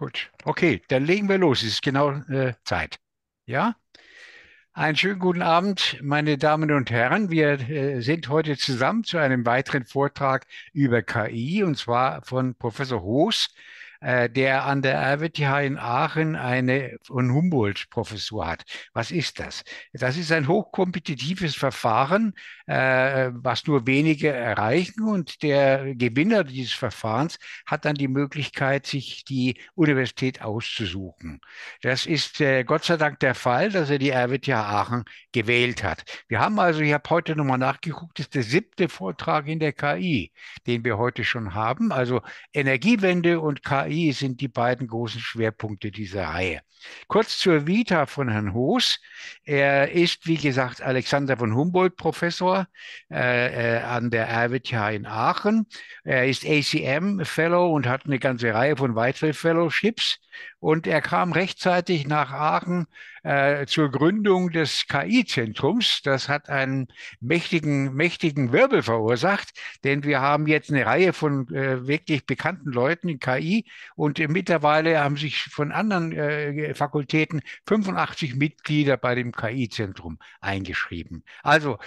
Gut, okay, dann legen wir los. Es ist genau äh, Zeit. Ja? Einen schönen guten Abend, meine Damen und Herren. Wir äh, sind heute zusammen zu einem weiteren Vortrag über KI und zwar von Professor Hoos der an der RWTH in Aachen eine von Humboldt-Professur hat. Was ist das? Das ist ein hochkompetitives Verfahren, äh, was nur wenige erreichen und der Gewinner dieses Verfahrens hat dann die Möglichkeit, sich die Universität auszusuchen. Das ist äh, Gott sei Dank der Fall, dass er die RWTH Aachen gewählt hat. Wir haben also, ich habe heute nochmal nachgeguckt, das ist der siebte Vortrag in der KI, den wir heute schon haben. Also Energiewende und KI KI sind die beiden großen Schwerpunkte dieser Reihe. Kurz zur Vita von Herrn Hoos. Er ist, wie gesagt, Alexander von Humboldt Professor äh, äh an der RWTH in Aachen. Er ist ACM Fellow und hat eine ganze Reihe von weiteren Fellowships. Und er kam rechtzeitig nach Aachen äh, zur Gründung des KI-Zentrums. Das hat einen mächtigen, mächtigen Wirbel verursacht, denn wir haben jetzt eine Reihe von äh, wirklich bekannten Leuten in KI und äh, mittlerweile haben sich von anderen äh, Fakultäten 85 Mitglieder bei dem KI-Zentrum eingeschrieben. Also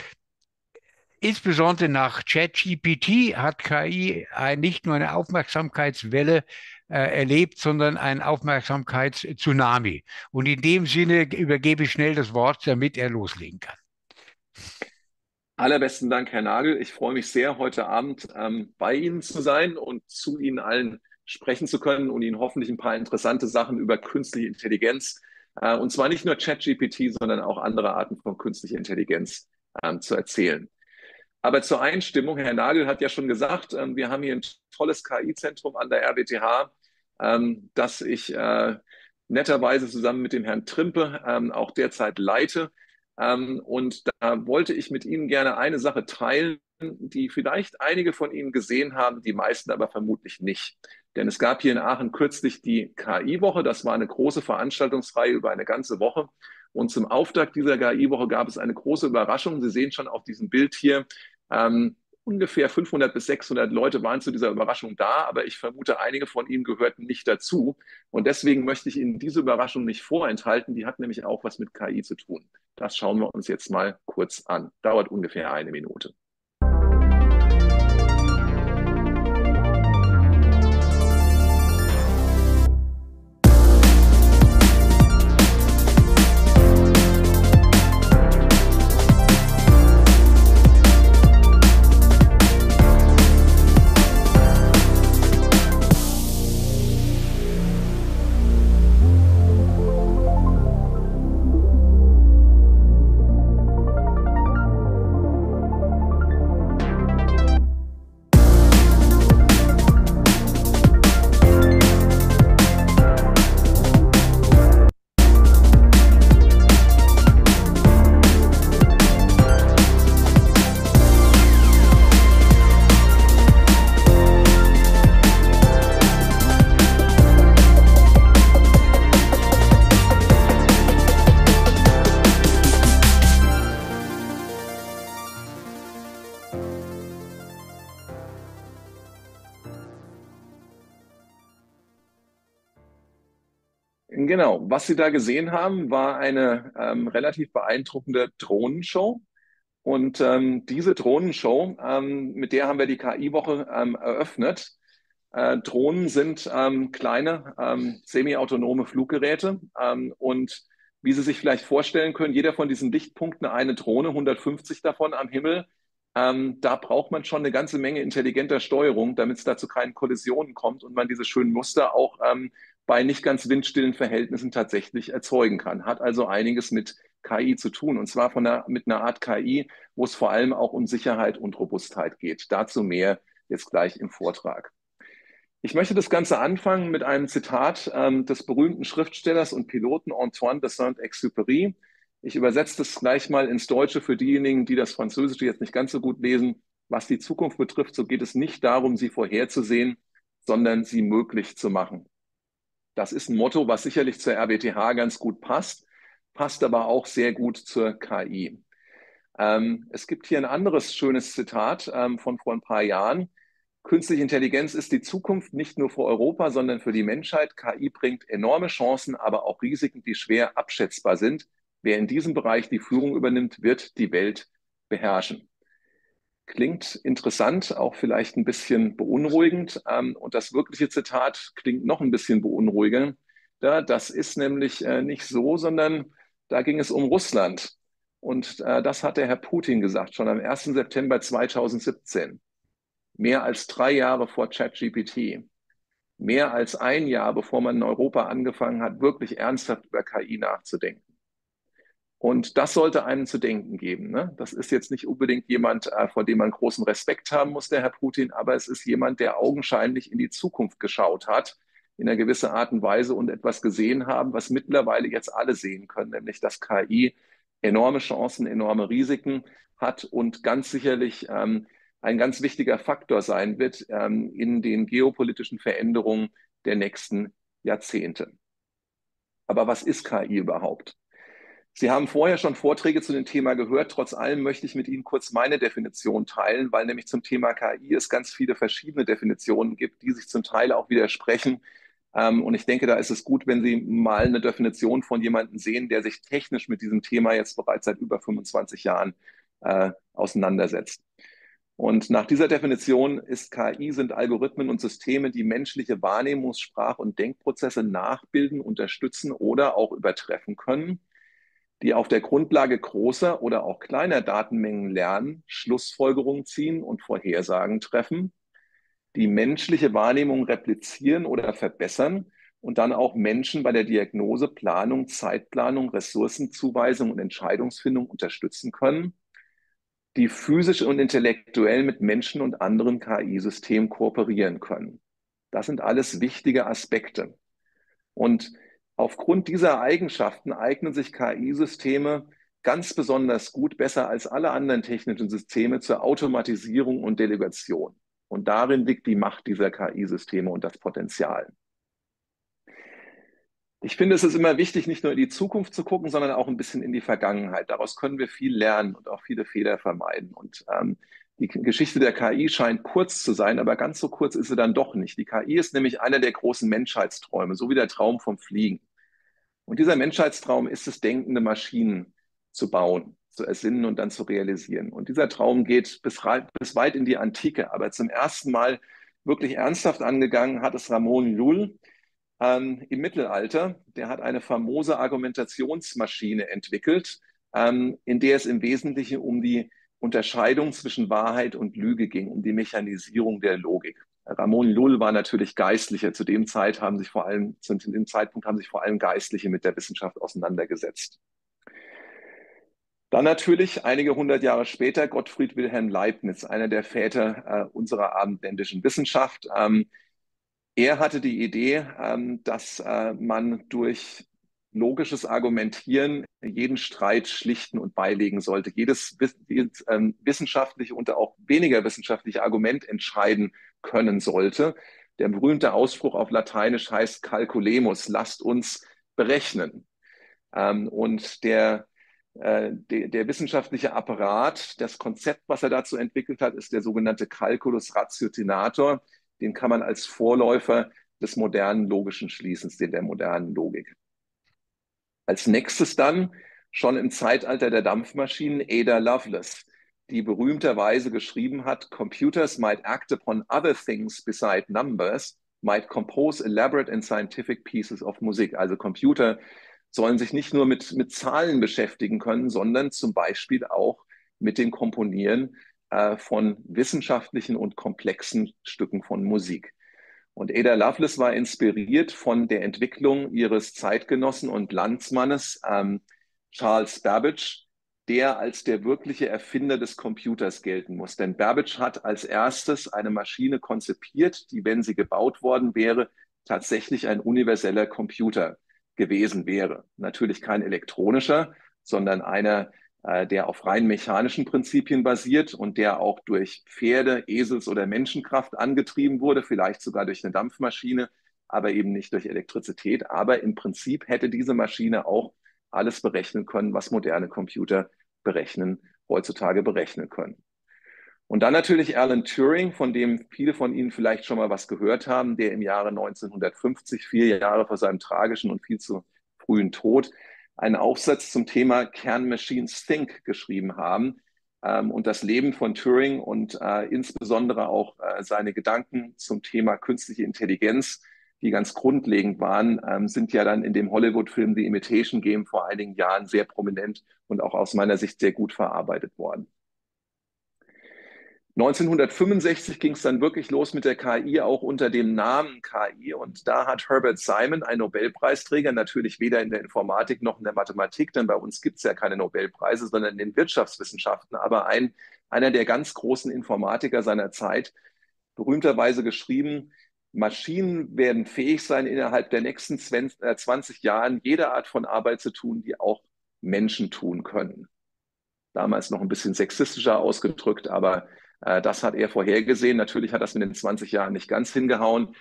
Insbesondere nach ChatGPT hat KI ein, nicht nur eine Aufmerksamkeitswelle erlebt, sondern ein Aufmerksamkeitstsunami. Und in dem Sinne übergebe ich schnell das Wort, damit er loslegen kann. Allerbesten Dank, Herr Nagel. Ich freue mich sehr, heute Abend ähm, bei Ihnen zu sein und zu Ihnen allen sprechen zu können und Ihnen hoffentlich ein paar interessante Sachen über künstliche Intelligenz, äh, und zwar nicht nur ChatGPT, sondern auch andere Arten von künstlicher Intelligenz ähm, zu erzählen. Aber zur Einstimmung, Herr Nagel hat ja schon gesagt, ähm, wir haben hier ein tolles KI-Zentrum an der RWTH, ähm, das ich äh, netterweise zusammen mit dem Herrn Trimpe ähm, auch derzeit leite. Und da wollte ich mit Ihnen gerne eine Sache teilen, die vielleicht einige von Ihnen gesehen haben, die meisten aber vermutlich nicht. Denn es gab hier in Aachen kürzlich die KI-Woche. Das war eine große Veranstaltungsreihe über eine ganze Woche. Und zum Auftakt dieser KI-Woche gab es eine große Überraschung. Sie sehen schon auf diesem Bild hier ähm, ungefähr 500 bis 600 Leute waren zu dieser Überraschung da, aber ich vermute, einige von ihnen gehörten nicht dazu. Und deswegen möchte ich Ihnen diese Überraschung nicht vorenthalten. Die hat nämlich auch was mit KI zu tun. Das schauen wir uns jetzt mal kurz an. Dauert ungefähr eine Minute. Genau, was Sie da gesehen haben, war eine ähm, relativ beeindruckende Drohnenshow. Und ähm, diese Drohnenshow, ähm, mit der haben wir die KI-Woche ähm, eröffnet. Äh, Drohnen sind ähm, kleine ähm, semi-autonome Fluggeräte. und wie Sie sich vielleicht vorstellen können, jeder von diesen Lichtpunkten eine Drohne, 150 davon am Himmel. da braucht man schon eine ganze Menge intelligenter Steuerung, damit es da zu keinen Kollisionen kommt und man diese schönen Muster auch bei nicht ganz windstillen Verhältnissen tatsächlich erzeugen kann. Hat also einiges mit KI zu tun und zwar von einer, mit einer Art KI, wo es vor allem auch um Sicherheit und Robustheit geht. Dazu mehr jetzt gleich im Vortrag. Ich möchte das Ganze anfangen mit einem Zitat ähm, des berühmten Schriftstellers und Piloten Antoine de Saint-Exupéry. Ich übersetze das gleich mal ins Deutsche für diejenigen, die das Französische jetzt nicht ganz so gut lesen. Was die Zukunft betrifft, so geht es nicht darum, sie vorherzusehen, sondern sie möglich zu machen. Das ist ein Motto, was sicherlich zur RWTH ganz gut passt, passt aber auch sehr gut zur KI. Ähm, es gibt hier ein anderes schönes Zitat ähm, von vor ein paar Jahren. Künstliche Intelligenz ist die Zukunft nicht nur für Europa, sondern für die Menschheit. KI bringt enorme Chancen, aber auch Risiken, die schwer abschätzbar sind. Wer in diesem Bereich die Führung übernimmt, wird die Welt beherrschen. Klingt interessant, auch vielleicht ein bisschen beunruhigend. Ähm, und das wirkliche Zitat klingt noch ein bisschen beunruhigend. Das ist nämlich äh, nicht so, sondern da ging es um Russland. Und äh, das hat der Herr Putin gesagt, schon am 1. September 2017 mehr als drei Jahre vor ChatGPT, mehr als ein Jahr, bevor man in Europa angefangen hat, wirklich ernsthaft über KI nachzudenken. Und das sollte einem zu denken geben. Ne? Das ist jetzt nicht unbedingt jemand, äh, vor dem man großen Respekt haben muss, der Herr Putin, aber es ist jemand, der augenscheinlich in die Zukunft geschaut hat, in einer gewissen Art und Weise und etwas gesehen haben, was mittlerweile jetzt alle sehen können, nämlich dass KI enorme Chancen, enorme Risiken hat und ganz sicherlich ähm, ein ganz wichtiger Faktor sein wird ähm, in den geopolitischen Veränderungen der nächsten Jahrzehnte. Aber was ist KI überhaupt? Sie haben vorher schon Vorträge zu dem Thema gehört. Trotz allem möchte ich mit Ihnen kurz meine Definition teilen, weil nämlich zum Thema KI es ganz viele verschiedene Definitionen gibt, die sich zum Teil auch widersprechen. Ähm, und ich denke, da ist es gut, wenn Sie mal eine Definition von jemandem sehen, der sich technisch mit diesem Thema jetzt bereits seit über 25 Jahren äh, auseinandersetzt. Und nach dieser Definition ist KI sind Algorithmen und Systeme, die menschliche Wahrnehmungs-, Sprach- und Denkprozesse nachbilden, unterstützen oder auch übertreffen können, die auf der Grundlage großer oder auch kleiner Datenmengen lernen, Schlussfolgerungen ziehen und Vorhersagen treffen, die menschliche Wahrnehmung replizieren oder verbessern und dann auch Menschen bei der Diagnose, Planung, Zeitplanung, Ressourcenzuweisung und Entscheidungsfindung unterstützen können die physisch und intellektuell mit Menschen und anderen KI-Systemen kooperieren können. Das sind alles wichtige Aspekte. Und aufgrund dieser Eigenschaften eignen sich KI-Systeme ganz besonders gut, besser als alle anderen technischen Systeme zur Automatisierung und Delegation. Und darin liegt die Macht dieser KI-Systeme und das Potenzial. Ich finde, es ist immer wichtig, nicht nur in die Zukunft zu gucken, sondern auch ein bisschen in die Vergangenheit. Daraus können wir viel lernen und auch viele Fehler vermeiden. Und ähm, die Geschichte der KI scheint kurz zu sein, aber ganz so kurz ist sie dann doch nicht. Die KI ist nämlich einer der großen Menschheitsträume, so wie der Traum vom Fliegen. Und dieser Menschheitstraum ist es, denkende Maschinen zu bauen, zu ersinnen und dann zu realisieren. Und dieser Traum geht bis, bis weit in die Antike, aber zum ersten Mal wirklich ernsthaft angegangen hat es Ramon Llull, ähm, im Mittelalter. Der hat eine famose Argumentationsmaschine entwickelt, ähm, in der es im Wesentlichen um die Unterscheidung zwischen Wahrheit und Lüge ging, um die Mechanisierung der Logik. Ramon Lull war natürlich Geistlicher. Zu dem Zeit haben sich vor allem, zu dem Zeitpunkt haben sich vor allem Geistliche mit der Wissenschaft auseinandergesetzt. Dann natürlich einige hundert Jahre später Gottfried Wilhelm Leibniz, einer der Väter äh, unserer abendländischen Wissenschaft. Ähm, er hatte die Idee, ähm, dass äh, man durch logisches Argumentieren jeden Streit schlichten und beilegen sollte, jedes, jedes ähm, wissenschaftliche und auch weniger wissenschaftliche Argument entscheiden können sollte. Der berühmte Ausspruch auf Lateinisch heißt calculemus, lasst uns berechnen. Ähm, und der, äh, der, der wissenschaftliche Apparat, das Konzept, was er dazu entwickelt hat, ist der sogenannte Calculus Ratiocinator den kann man als Vorläufer des modernen logischen Schließens, den der modernen Logik. Als nächstes dann schon im Zeitalter der Dampfmaschinen Ada Lovelace, die berühmterweise geschrieben hat, Computers might act upon other things beside numbers, might compose elaborate and scientific pieces of music. Also Computer sollen sich nicht nur mit, mit Zahlen beschäftigen können, sondern zum Beispiel auch mit dem Komponieren äh, von wissenschaftlichen und komplexen Stücken von Musik. Und Ada Lovelace war inspiriert von der Entwicklung ihres Zeitgenossen und Landsmannes ähm, Charles Babbage, der als der wirkliche Erfinder des Computers gelten muss. Denn Babbage hat als erstes eine Maschine konzipiert, die, wenn sie gebaut worden wäre, tatsächlich ein universeller Computer gewesen wäre. Natürlich kein elektronischer, sondern einer, der auf rein mechanischen Prinzipien basiert und der auch durch Pferde, Esels oder Menschenkraft angetrieben wurde, vielleicht sogar durch eine Dampfmaschine, aber eben nicht durch Elektrizität. Aber im Prinzip hätte diese Maschine auch alles berechnen können, was moderne Computer berechnen, heutzutage berechnen können. Und dann natürlich Alan Turing, von dem viele von Ihnen vielleicht schon mal was gehört haben, der im Jahre 1950, vier Jahre vor seinem tragischen und viel zu frühen Tod, einen Aufsatz zum Thema Can Machines Think geschrieben haben. Ähm, und das Leben von Turing und äh, insbesondere auch äh, seine Gedanken zum Thema künstliche Intelligenz, die ganz grundlegend waren, ähm, sind ja dann in dem Hollywood-Film The Imitation Game vor einigen Jahren sehr prominent und auch aus meiner Sicht sehr gut verarbeitet worden. 1965 ging es dann wirklich los mit der KI, auch unter dem Namen KI. Und da hat Herbert Simon, ein Nobelpreisträger, natürlich weder in der Informatik noch in der Mathematik, denn bei uns gibt es ja keine Nobelpreise, sondern in den Wirtschaftswissenschaften, aber ein, einer der ganz großen Informatiker seiner Zeit, berühmterweise geschrieben, Maschinen werden fähig sein, innerhalb der nächsten 20 äh, Jahren jede Art von Arbeit zu tun, die auch Menschen tun können. Damals noch ein bisschen sexistischer ausgedrückt, aber das hat er vorhergesehen. Natürlich hat das in den 20 Jahren nicht ganz hingehauen.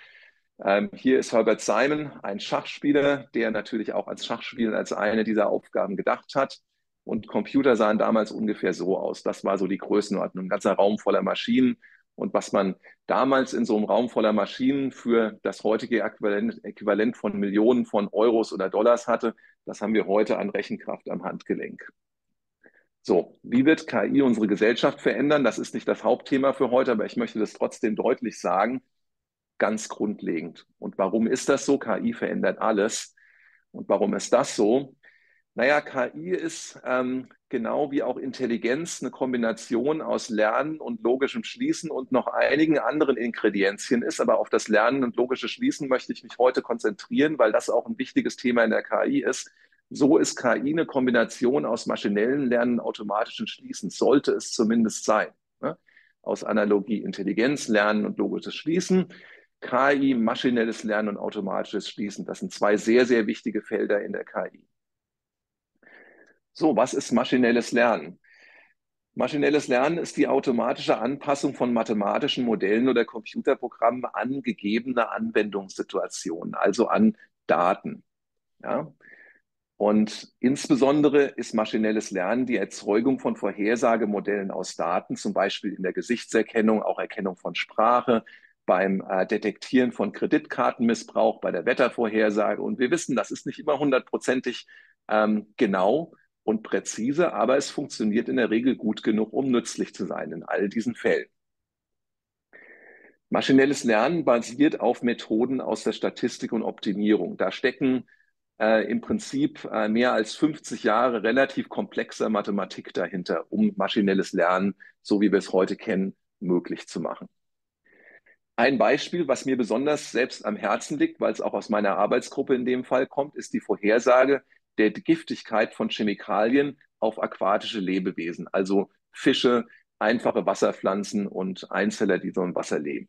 Ähm, hier ist Herbert Simon, ein Schachspieler, der natürlich auch als Schachspielen als eine dieser Aufgaben gedacht hat. Und Computer sahen damals ungefähr so aus. Das war so die Größenordnung. Ein ganzer Raum voller Maschinen. Und was man damals in so einem Raum voller Maschinen für das heutige Äquivalent von Millionen von Euros oder Dollars hatte, das haben wir heute an Rechenkraft am Handgelenk. So, wie wird KI unsere Gesellschaft verändern? Das ist nicht das Hauptthema für heute, aber ich möchte das trotzdem deutlich sagen, ganz grundlegend. Und warum ist das so? KI verändert alles. Und warum ist das so? Naja, KI ist ähm, genau wie auch Intelligenz eine Kombination aus Lernen und logischem Schließen und noch einigen anderen Ingredienzien ist. Aber auf das Lernen und logische Schließen möchte ich mich heute konzentrieren, weil das auch ein wichtiges Thema in der KI ist. So ist KI eine Kombination aus maschinellen Lernen automatischen Schließen, sollte es zumindest sein. Ne? Aus Analogie Intelligenz, Lernen und logisches Schließen. KI, maschinelles Lernen und automatisches Schließen. Das sind zwei sehr, sehr wichtige Felder in der KI. So, was ist maschinelles Lernen? Maschinelles Lernen ist die automatische Anpassung von mathematischen Modellen oder Computerprogrammen an gegebene Anwendungssituationen, also an Daten. Ja? Und insbesondere ist maschinelles Lernen die Erzeugung von Vorhersagemodellen aus Daten, zum Beispiel in der Gesichtserkennung, auch Erkennung von Sprache, beim äh, Detektieren von Kreditkartenmissbrauch, bei der Wettervorhersage. Und wir wissen, das ist nicht immer hundertprozentig ähm, genau und präzise, aber es funktioniert in der Regel gut genug, um nützlich zu sein in all diesen Fällen. Maschinelles Lernen basiert auf Methoden aus der Statistik und Optimierung. Da stecken äh, im Prinzip äh, mehr als 50 Jahre relativ komplexer Mathematik dahinter, um maschinelles Lernen, so wie wir es heute kennen, möglich zu machen. Ein Beispiel, was mir besonders selbst am Herzen liegt, weil es auch aus meiner Arbeitsgruppe in dem Fall kommt, ist die Vorhersage der Giftigkeit von Chemikalien auf aquatische Lebewesen, also Fische, einfache Wasserpflanzen und Einzeller, die so im Wasser leben.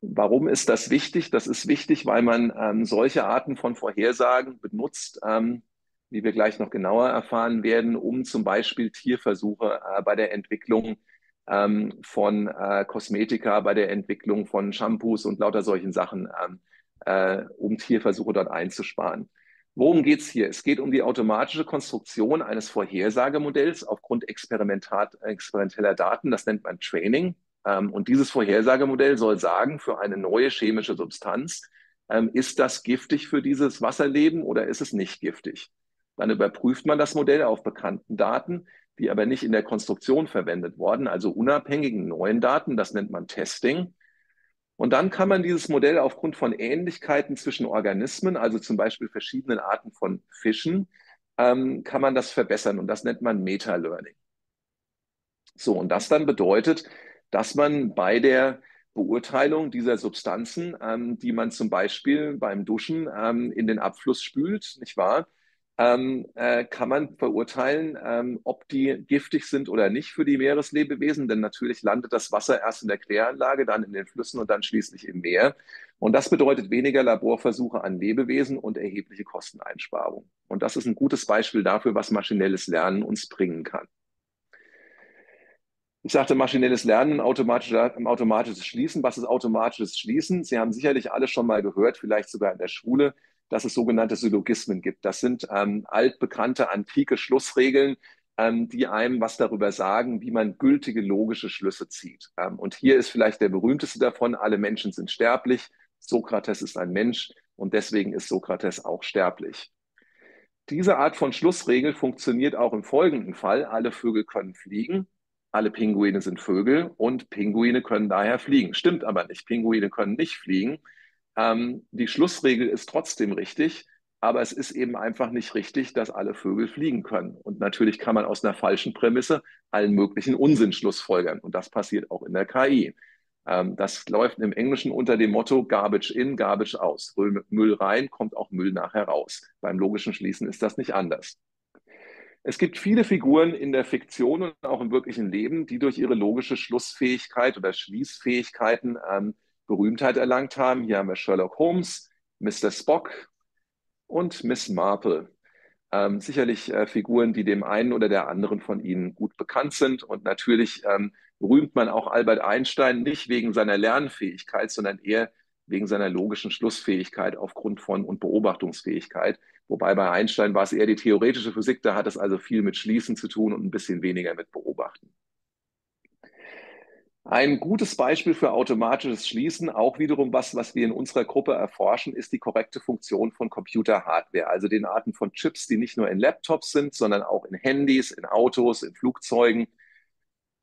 Warum ist das wichtig? Das ist wichtig, weil man ähm, solche Arten von Vorhersagen benutzt, ähm, wie wir gleich noch genauer erfahren werden, um zum Beispiel Tierversuche äh, bei der Entwicklung ähm, von äh, Kosmetika, bei der Entwicklung von Shampoos und lauter solchen Sachen, ähm, äh, um Tierversuche dort einzusparen. Worum geht es hier? Es geht um die automatische Konstruktion eines Vorhersagemodells aufgrund experimenteller Daten. Das nennt man Training. Ähm, und dieses Vorhersagemodell soll sagen, für eine neue chemische Substanz, ähm, ist das giftig für dieses Wasserleben oder ist es nicht giftig? Dann überprüft man das Modell auf bekannten Daten, die aber nicht in der Konstruktion verwendet worden, also unabhängigen neuen Daten. Das nennt man Testing. Und dann kann man dieses Modell aufgrund von Ähnlichkeiten zwischen Organismen, also zum Beispiel verschiedenen Arten von Fischen, ähm, kann man das verbessern. Und das nennt man Meta-Learning. So, und das dann bedeutet, dass man bei der Beurteilung dieser Substanzen, ähm, die man zum Beispiel beim Duschen ähm, in den Abfluss spült, nicht wahr? Ähm, äh, kann man verurteilen, ähm, ob die giftig sind oder nicht für die Meereslebewesen, denn natürlich landet das Wasser erst in der Kläranlage, dann in den Flüssen und dann schließlich im Meer. Und das bedeutet weniger Laborversuche an Lebewesen und erhebliche Kosteneinsparungen. Und das ist ein gutes Beispiel dafür, was maschinelles Lernen uns bringen kann. Ich sagte maschinelles Lernen, automatisches Schließen. Was ist automatisches Schließen? Sie haben sicherlich alle schon mal gehört, vielleicht sogar in der Schule, dass es sogenannte Syllogismen gibt. Das sind ähm, altbekannte antike Schlussregeln, ähm, die einem was darüber sagen, wie man gültige logische Schlüsse zieht. Ähm, und hier ist vielleicht der berühmteste davon, alle Menschen sind sterblich, Sokrates ist ein Mensch und deswegen ist Sokrates auch sterblich. Diese Art von Schlussregel funktioniert auch im folgenden Fall. Alle Vögel können fliegen, alle Pinguine sind Vögel und Pinguine können daher fliegen. Stimmt aber nicht. Pinguine können nicht fliegen. Ähm, die Schlussregel ist trotzdem richtig, aber es ist eben einfach nicht richtig, dass alle Vögel fliegen können. Und natürlich kann man aus einer falschen Prämisse allen möglichen Unsinn schlussfolgern. Und das passiert auch in der KI. Ähm, das läuft im Englischen unter dem Motto Garbage in, Garbage aus. Müll rein, kommt auch Müll nachher raus. Beim logischen Schließen ist das nicht anders. Es gibt viele Figuren in der Fiktion und auch im wirklichen Leben, die durch ihre logische Schlussfähigkeit oder Schließfähigkeiten ähm, Berühmtheit erlangt haben. Hier haben wir Sherlock Holmes, Mr. Spock und Miss Marple. Ähm, sicherlich äh, Figuren, die dem einen oder der anderen von Ihnen gut bekannt sind. Und natürlich ähm, rühmt man auch Albert Einstein nicht wegen seiner Lernfähigkeit, sondern eher wegen seiner logischen Schlussfähigkeit aufgrund von und Beobachtungsfähigkeit. Wobei bei Einstein war es eher die theoretische Physik, da hat es also viel mit Schließen zu tun und ein bisschen weniger mit Beobachten. Ein gutes Beispiel für automatisches Schließen, auch wiederum was, was wir in unserer Gruppe erforschen, ist die korrekte Funktion von Computer-Hardware, also den Arten von Chips, die nicht nur in Laptops sind, sondern auch in Handys, in Autos, in Flugzeugen.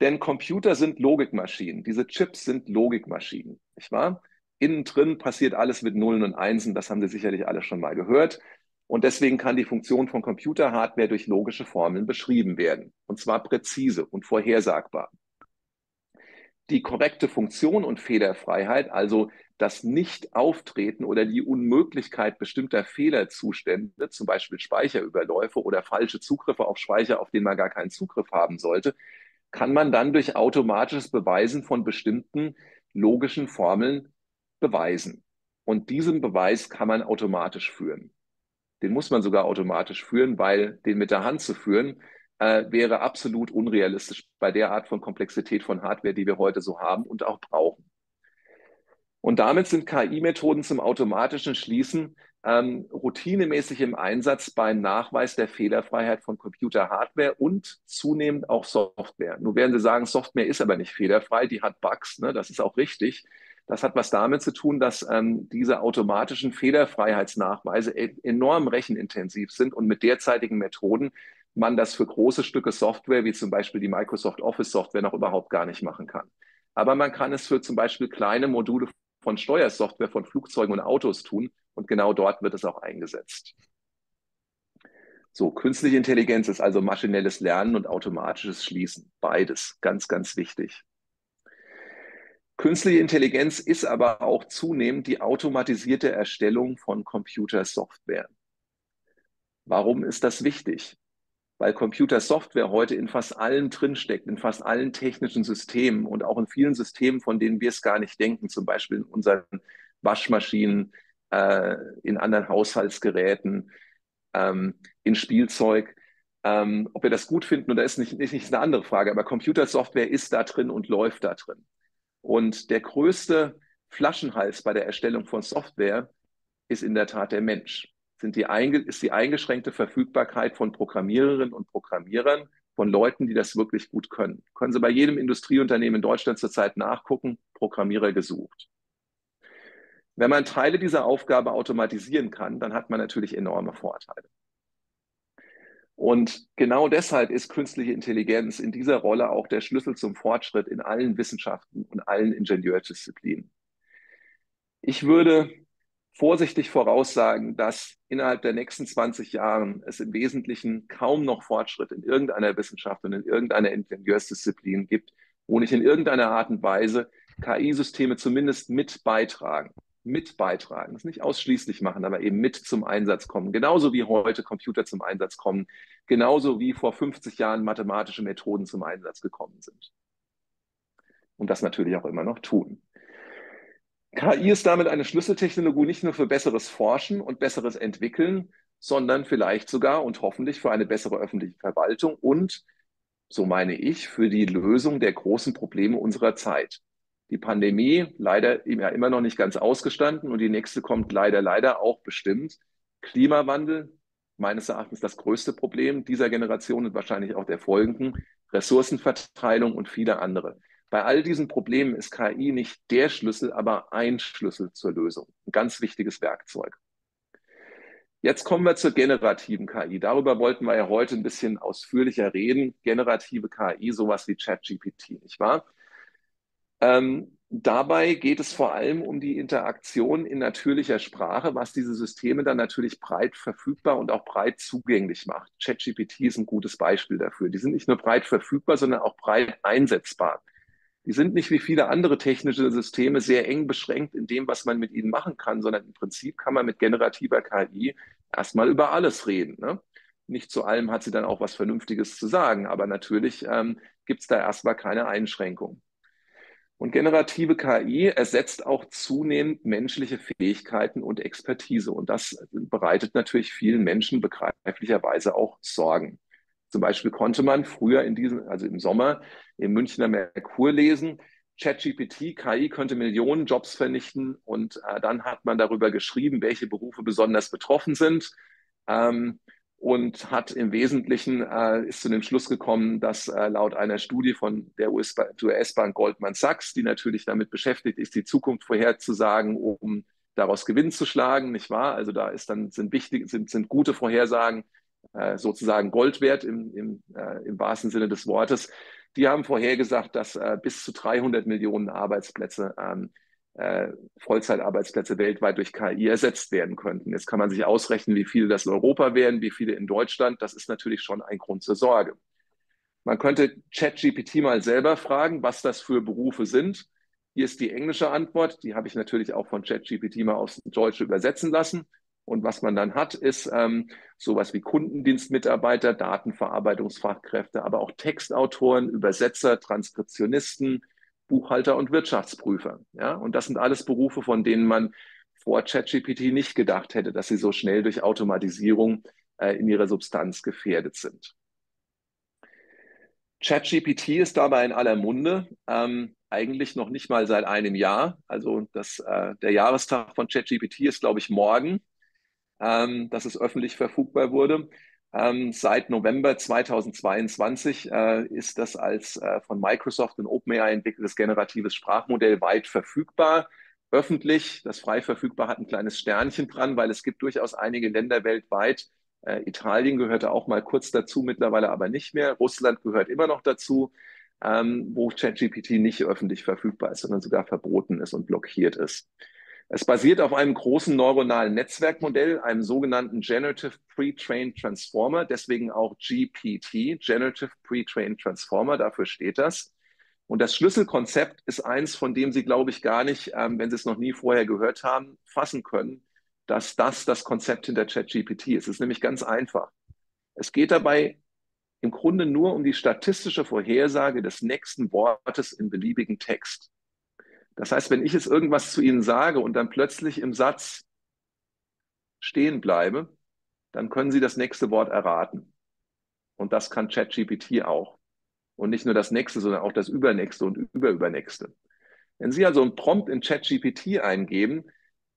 Denn Computer sind Logikmaschinen. Diese Chips sind Logikmaschinen, nicht wahr? Innen drin passiert alles mit Nullen und Einsen, das haben Sie sicherlich alle schon mal gehört. Und deswegen kann die Funktion von Computer-Hardware durch logische Formeln beschrieben werden. Und zwar präzise und vorhersagbar die korrekte Funktion und Fehlerfreiheit, also das Nicht-Auftreten oder die Unmöglichkeit bestimmter Fehlerzustände, zum Beispiel Speicherüberläufe oder falsche Zugriffe auf Speicher, auf den man gar keinen Zugriff haben sollte, kann man dann durch automatisches Beweisen von bestimmten logischen Formeln beweisen. Und diesen Beweis kann man automatisch führen. Den muss man sogar automatisch führen, weil den mit der Hand zu führen, äh, wäre absolut unrealistisch bei der Art von Komplexität von Hardware, die wir heute so haben und auch brauchen. Und damit sind KI-Methoden zum automatischen Schließen ähm, routinemäßig im Einsatz beim Nachweis der Fehlerfreiheit von Computer-Hardware und zunehmend auch Software. Nun werden Sie sagen, Software ist aber nicht fehlerfrei, die hat Bugs, ne? das ist auch richtig. Das hat was damit zu tun, dass ähm, diese automatischen Fehlerfreiheitsnachweise e-, enorm rechenintensiv sind und mit derzeitigen Methoden man das für große Stücke Software, wie zum Beispiel die Microsoft Office Software, noch überhaupt gar nicht machen kann. Aber man kann es für zum Beispiel kleine Module von Steuersoftware von Flugzeugen und Autos tun und genau dort wird es auch eingesetzt. So, künstliche Intelligenz ist also maschinelles Lernen und automatisches Schließen. Beides, ganz, ganz wichtig. Künstliche Intelligenz ist aber auch zunehmend die automatisierte Erstellung von Computersoftware. Warum ist das wichtig? weil Computersoftware heute in fast allen drinsteckt, in fast allen technischen Systemen und auch in vielen Systemen, von denen wir es gar nicht denken, zum Beispiel in unseren Waschmaschinen, äh, in anderen Haushaltsgeräten, ähm, in Spielzeug. Ähm, ob wir das gut finden oder ist nicht, ist nicht eine andere Frage, aber Computersoftware ist da drin und läuft da drin. Und der größte Flaschenhals bei der Erstellung von Software ist in der Tat der Mensch sind die ist die eingeschränkte Verfügbarkeit von Programmiererinnen und Programmierern, von Leuten, die das wirklich gut können. Können Sie bei jedem Industrieunternehmen in Deutschland zurzeit nachgucken, Programmierer gesucht. Wenn man Teile dieser Aufgabe automatisieren kann, dann hat man natürlich enorme Vorteile. Und genau deshalb ist künstliche Intelligenz in dieser Rolle auch der Schlüssel zum Fortschritt in allen Wissenschaften und allen Ingenieursdisziplinen. Ich würde vorsichtig voraussagen, dass innerhalb der nächsten 20 Jahren es im Wesentlichen kaum noch Fortschritt in irgendeiner Wissenschaft und in irgendeiner Ingenieursdisziplin gibt, wo nicht in irgendeiner Art und Weise KI-Systeme zumindest mit beitragen. Mit beitragen. Das nicht ausschließlich machen, aber eben mit zum Einsatz kommen. Genauso wie heute Computer zum Einsatz kommen. Genauso wie vor 50 Jahren mathematische Methoden zum Einsatz gekommen sind. Und das natürlich auch immer noch tun. KI ist damit eine Schlüsseltechnologie nicht nur für besseres Forschen und besseres Entwickeln, sondern vielleicht sogar und hoffentlich für eine bessere öffentliche Verwaltung und, so meine ich, für die Lösung der großen Probleme unserer Zeit. Die Pandemie leider ja immer noch nicht ganz ausgestanden und die nächste kommt leider, leider auch bestimmt. Klimawandel, meines Erachtens das größte Problem dieser Generation und wahrscheinlich auch der folgenden, Ressourcenverteilung und viele andere. Bei all diesen Problemen ist KI nicht der Schlüssel, aber ein Schlüssel zur Lösung. Ein ganz wichtiges Werkzeug. Jetzt kommen wir zur generativen KI. Darüber wollten wir ja heute ein bisschen ausführlicher reden. Generative KI, sowas wie ChatGPT, nicht wahr? Ähm, dabei geht es vor allem um die Interaktion in natürlicher Sprache, was diese Systeme dann natürlich breit verfügbar und auch breit zugänglich macht. ChatGPT ist ein gutes Beispiel dafür. Die sind nicht nur breit verfügbar, sondern auch breit einsetzbar. Die sind nicht wie viele andere technische Systeme sehr eng beschränkt in dem, was man mit ihnen machen kann, sondern im Prinzip kann man mit generativer KI erstmal über alles reden. Ne? Nicht zu allem hat sie dann auch was Vernünftiges zu sagen, aber natürlich ähm, gibt es da erstmal keine Einschränkung. Und generative KI ersetzt auch zunehmend menschliche Fähigkeiten und Expertise. Und das bereitet natürlich vielen Menschen begreiflicherweise auch Sorgen. Zum Beispiel konnte man früher in diesem, also im Sommer im Münchner Merkur lesen, ChatGPT, KI könnte Millionen Jobs vernichten und äh, dann hat man darüber geschrieben, welche Berufe besonders betroffen sind ähm, und hat im Wesentlichen äh, ist zu dem Schluss gekommen, dass äh, laut einer Studie von der US-Bank Goldman Sachs, die natürlich damit beschäftigt ist, die Zukunft vorherzusagen, um daraus Gewinn zu schlagen, nicht wahr? Also da ist dann sind wichtige sind sind gute Vorhersagen äh, sozusagen Gold wert im, im, äh, im wahrsten Sinne des Wortes. Die haben vorhergesagt, dass äh, bis zu 300 Millionen Arbeitsplätze, ähm, äh, Vollzeitarbeitsplätze weltweit durch KI ersetzt werden könnten. Jetzt kann man sich ausrechnen, wie viele das in Europa wären, wie viele in Deutschland. Das ist natürlich schon ein Grund zur Sorge. Man könnte ChatGPT mal selber fragen, was das für Berufe sind. Hier ist die englische Antwort. Die habe ich natürlich auch von ChatGPT mal aufs Deutsche übersetzen lassen. Und was man dann hat, ist ähm, sowas wie Kundendienstmitarbeiter, Datenverarbeitungsfachkräfte, aber auch Textautoren, Übersetzer, Transkriptionisten, Buchhalter und Wirtschaftsprüfer. Ja, und das sind alles Berufe, von denen man vor ChatGPT nicht gedacht hätte, dass sie so schnell durch Automatisierung äh, in ihrer Substanz gefährdet sind. ChatGPT ist dabei in aller Munde, ähm, eigentlich noch nicht mal seit einem Jahr. Also das, äh, der Jahrestag von ChatGPT ist, glaube ich, morgen ähm, dass es öffentlich verfügbar wurde. Ähm, seit November 2022 äh, ist das als äh, von Microsoft und OpenAI entwickeltes generatives Sprachmodell weit verfügbar. Öffentlich, das frei verfügbar hat ein kleines Sternchen dran, weil es gibt durchaus einige Länder weltweit. Äh, Italien gehörte auch mal kurz dazu, mittlerweile aber nicht mehr. Russland gehört immer noch dazu, ähm, wo ChatGPT nicht öffentlich verfügbar ist, sondern sogar verboten ist und blockiert ist. Es basiert auf einem großen neuronalen Netzwerkmodell, einem sogenannten Generative Pre-Trained Transformer, deswegen auch GPT, Generative Pre-Trained Transformer, dafür steht das. Und das Schlüsselkonzept ist eins, von dem Sie, glaube ich, gar nicht, ähm, wenn Sie es noch nie vorher gehört haben, fassen können, dass das das Konzept hinter ChatGPT ist. Es ist nämlich ganz einfach. Es geht dabei im Grunde nur um die statistische Vorhersage des nächsten Wortes im beliebigen Text. Das heißt, wenn ich jetzt irgendwas zu Ihnen sage und dann plötzlich im Satz stehen bleibe, dann können Sie das nächste Wort erraten. Und das kann ChatGPT auch. Und nicht nur das nächste, sondern auch das übernächste und überübernächste. Wenn Sie also ein Prompt in ChatGPT eingeben,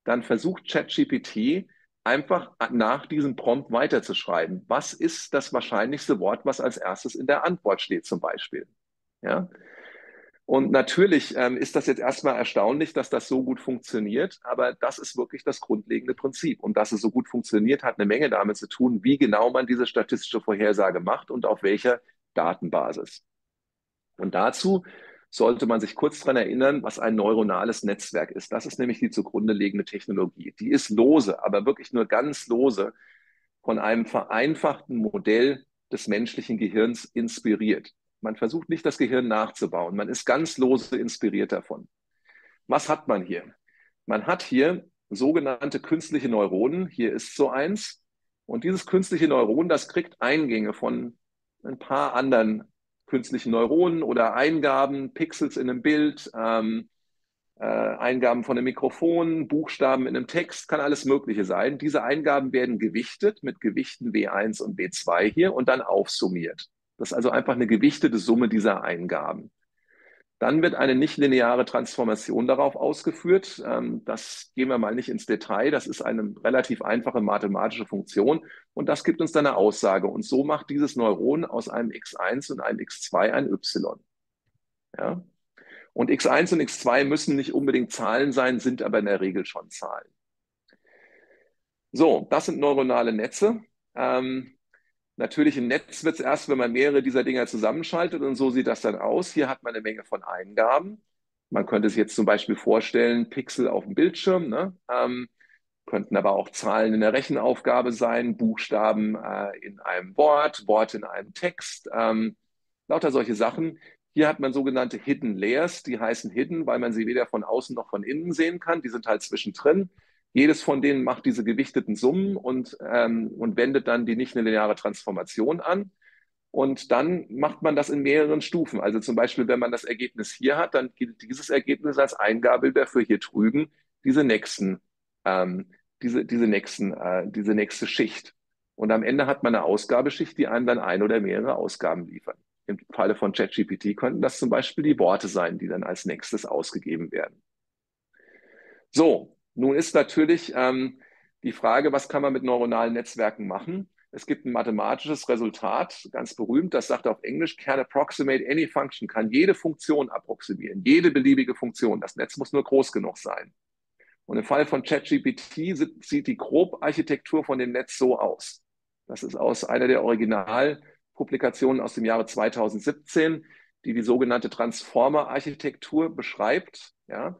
dann versucht ChatGPT einfach nach diesem Prompt weiterzuschreiben. Was ist das wahrscheinlichste Wort, was als erstes in der Antwort steht zum Beispiel? Ja? Und natürlich ähm, ist das jetzt erstmal erstaunlich, dass das so gut funktioniert, aber das ist wirklich das grundlegende Prinzip. Und dass es so gut funktioniert, hat eine Menge damit zu tun, wie genau man diese statistische Vorhersage macht und auf welcher Datenbasis. Und dazu sollte man sich kurz daran erinnern, was ein neuronales Netzwerk ist. Das ist nämlich die zugrunde liegende Technologie. Die ist lose, aber wirklich nur ganz lose von einem vereinfachten Modell des menschlichen Gehirns inspiriert. Man versucht nicht das Gehirn nachzubauen. Man ist ganz lose inspiriert davon. Was hat man hier? Man hat hier sogenannte künstliche Neuronen. Hier ist so eins. Und dieses künstliche Neuron, das kriegt Eingänge von ein paar anderen künstlichen Neuronen oder Eingaben, Pixels in einem Bild, ähm, äh, Eingaben von einem Mikrofon, Buchstaben in einem Text, kann alles Mögliche sein. Diese Eingaben werden gewichtet mit Gewichten W1 und W2 hier und dann aufsummiert. Das ist also einfach eine gewichtete Summe dieser Eingaben. Dann wird eine nichtlineare Transformation darauf ausgeführt. Ähm, das gehen wir mal nicht ins Detail. Das ist eine relativ einfache mathematische Funktion und das gibt uns dann eine Aussage. Und so macht dieses Neuron aus einem x1 und einem x2 ein y. Ja? Und x1 und x2 müssen nicht unbedingt Zahlen sein, sind aber in der Regel schon Zahlen. So, das sind neuronale Netze. Ähm, Natürlich im Netz wird es erst, wenn man mehrere dieser Dinger zusammenschaltet und so sieht das dann aus. Hier hat man eine Menge von Eingaben. Man könnte sich jetzt zum Beispiel vorstellen, Pixel auf dem Bildschirm, ne? ähm, könnten aber auch Zahlen in der Rechenaufgabe sein, Buchstaben äh, in einem Wort, Worte in einem Text, ähm, lauter solche Sachen. Hier hat man sogenannte Hidden Layers, die heißen Hidden, weil man sie weder von außen noch von innen sehen kann. Die sind halt zwischendrin. Jedes von denen macht diese gewichteten Summen und, ähm, und wendet dann die nicht lineare Transformation an. Und dann macht man das in mehreren Stufen. Also zum Beispiel, wenn man das Ergebnis hier hat, dann gilt dieses Ergebnis als Eingabebilder für hier drüben diese nächsten, ähm, diese, diese nächsten, äh, diese nächste Schicht. Und am Ende hat man eine Ausgabeschicht, die einem dann ein oder mehrere Ausgaben liefert. Im Falle von ChatGPT könnten das zum Beispiel die Worte sein, die dann als nächstes ausgegeben werden. So, nun ist natürlich ähm, die Frage, was kann man mit neuronalen Netzwerken machen? Es gibt ein mathematisches Resultat, ganz berühmt, das sagt auf Englisch, can approximate any function, kann jede Funktion approximieren, jede beliebige Funktion. Das Netz muss nur groß genug sein. Und im Fall von ChatGPT sieht die Grobarchitektur von dem Netz so aus. Das ist aus einer der Originalpublikationen aus dem Jahre 2017, die die sogenannte Transformer-Architektur beschreibt. Ja,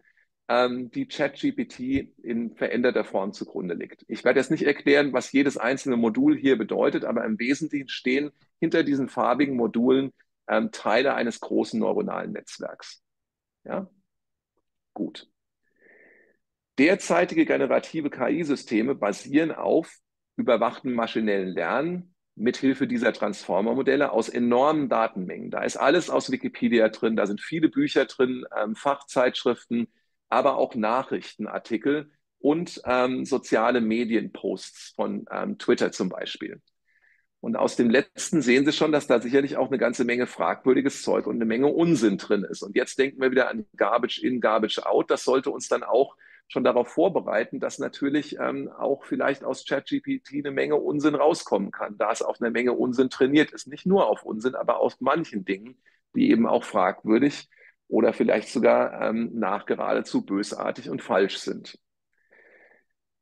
ähm, die ChatGPT in veränderter Form zugrunde liegt. Ich werde jetzt nicht erklären, was jedes einzelne Modul hier bedeutet, aber im Wesentlichen stehen hinter diesen farbigen Modulen ähm, Teile eines großen neuronalen Netzwerks. Ja? Gut. Derzeitige generative KI-Systeme basieren auf überwachten maschinellen Lernen mithilfe dieser Transformer-Modelle aus enormen Datenmengen. Da ist alles aus Wikipedia drin, da sind viele Bücher drin, ähm, Fachzeitschriften, aber auch Nachrichtenartikel und ähm, soziale Medienposts von ähm, Twitter zum Beispiel. Und aus dem letzten sehen Sie schon, dass da sicherlich auch eine ganze Menge fragwürdiges Zeug und eine Menge Unsinn drin ist. Und jetzt denken wir wieder an Garbage in, Garbage out. Das sollte uns dann auch schon darauf vorbereiten, dass natürlich ähm, auch vielleicht aus ChatGPT eine Menge Unsinn rauskommen kann, da es auf eine Menge Unsinn trainiert ist. Nicht nur auf Unsinn, aber auf manchen Dingen, die eben auch fragwürdig oder vielleicht sogar ähm, nach geradezu bösartig und falsch sind.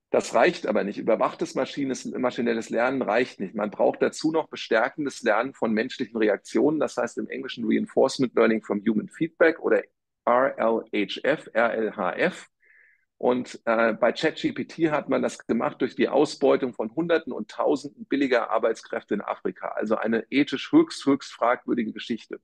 Das reicht aber nicht. Überwachtes maschinelles Lernen reicht nicht. Man braucht dazu noch bestärkendes Lernen von menschlichen Reaktionen. Das heißt im Englischen Reinforcement Learning from Human Feedback oder RLHF, RLHF. Und äh, bei ChatGPT hat man das gemacht durch die Ausbeutung von Hunderten und Tausenden billiger Arbeitskräfte in Afrika. Also eine ethisch höchst, höchst fragwürdige Geschichte.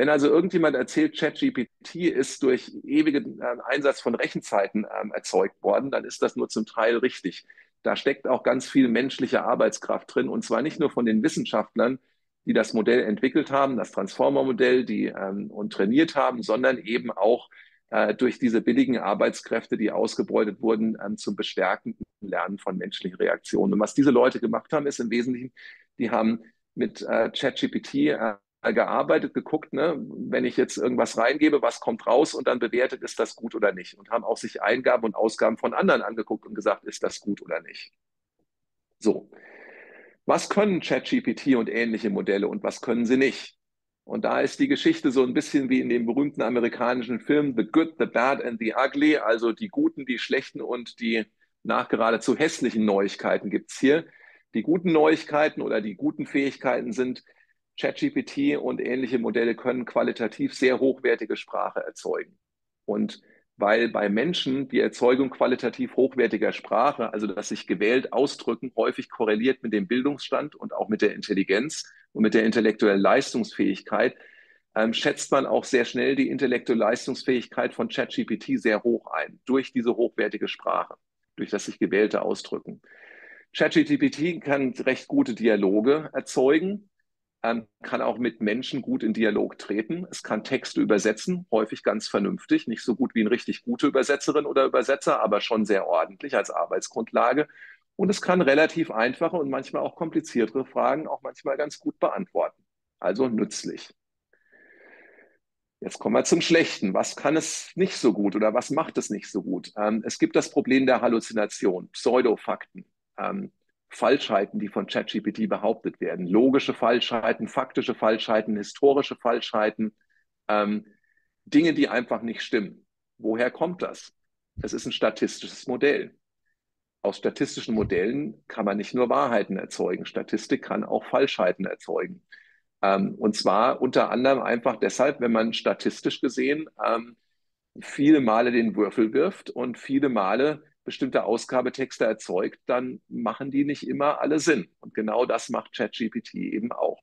Wenn also irgendjemand erzählt, ChatGPT ist durch ewigen äh, Einsatz von Rechenzeiten ähm, erzeugt worden, dann ist das nur zum Teil richtig. Da steckt auch ganz viel menschliche Arbeitskraft drin und zwar nicht nur von den Wissenschaftlern, die das Modell entwickelt haben, das Transformer-Modell, die ähm, und trainiert haben, sondern eben auch äh, durch diese billigen Arbeitskräfte, die ausgebeutet wurden, ähm, zum bestärkenden Lernen von menschlichen Reaktionen. Und was diese Leute gemacht haben, ist im Wesentlichen, die haben mit äh, ChatGPT äh, gearbeitet, geguckt, ne, wenn ich jetzt irgendwas reingebe, was kommt raus und dann bewertet, ist das gut oder nicht. Und haben auch sich Eingaben und Ausgaben von anderen angeguckt und gesagt, ist das gut oder nicht. So. Was können ChatGPT und ähnliche Modelle und was können sie nicht? Und da ist die Geschichte so ein bisschen wie in dem berühmten amerikanischen Film The Good, The Bad and The Ugly, also die guten, die schlechten und die nach geradezu hässlichen Neuigkeiten gibt's hier. Die guten Neuigkeiten oder die guten Fähigkeiten sind, ChatGPT und ähnliche Modelle können qualitativ sehr hochwertige Sprache erzeugen. Und weil bei Menschen die Erzeugung qualitativ hochwertiger Sprache, also das sich gewählt ausdrücken, häufig korreliert mit dem Bildungsstand und auch mit der Intelligenz und mit der intellektuellen Leistungsfähigkeit, ähm, schätzt man auch sehr schnell die intellektuelle Leistungsfähigkeit von ChatGPT sehr hoch ein, durch diese hochwertige Sprache, durch das sich gewählte Ausdrücken. ChatGPT kann recht gute Dialoge erzeugen, ähm, kann auch mit Menschen gut in Dialog treten. Es kann Texte übersetzen, häufig ganz vernünftig, nicht so gut wie eine richtig gute Übersetzerin oder Übersetzer, aber schon sehr ordentlich als Arbeitsgrundlage. Und es kann relativ einfache und manchmal auch kompliziertere Fragen auch manchmal ganz gut beantworten. Also nützlich. Jetzt kommen wir zum Schlechten. Was kann es nicht so gut oder was macht es nicht so gut? Ähm, es gibt das Problem der Halluzination, Pseudofakten, ähm, Falschheiten, die von ChatGPT behauptet werden, logische Falschheiten, faktische Falschheiten, historische Falschheiten, ähm, Dinge, die einfach nicht stimmen. Woher kommt das? Es ist ein statistisches Modell. Aus statistischen Modellen kann man nicht nur Wahrheiten erzeugen. Statistik kann auch Falschheiten erzeugen. Ähm, und zwar unter anderem einfach deshalb, wenn man statistisch gesehen ähm, viele Male den Würfel wirft und viele Male bestimmte Ausgabetexte erzeugt, dann machen die nicht immer alle Sinn. Und genau das macht ChatGPT eben auch.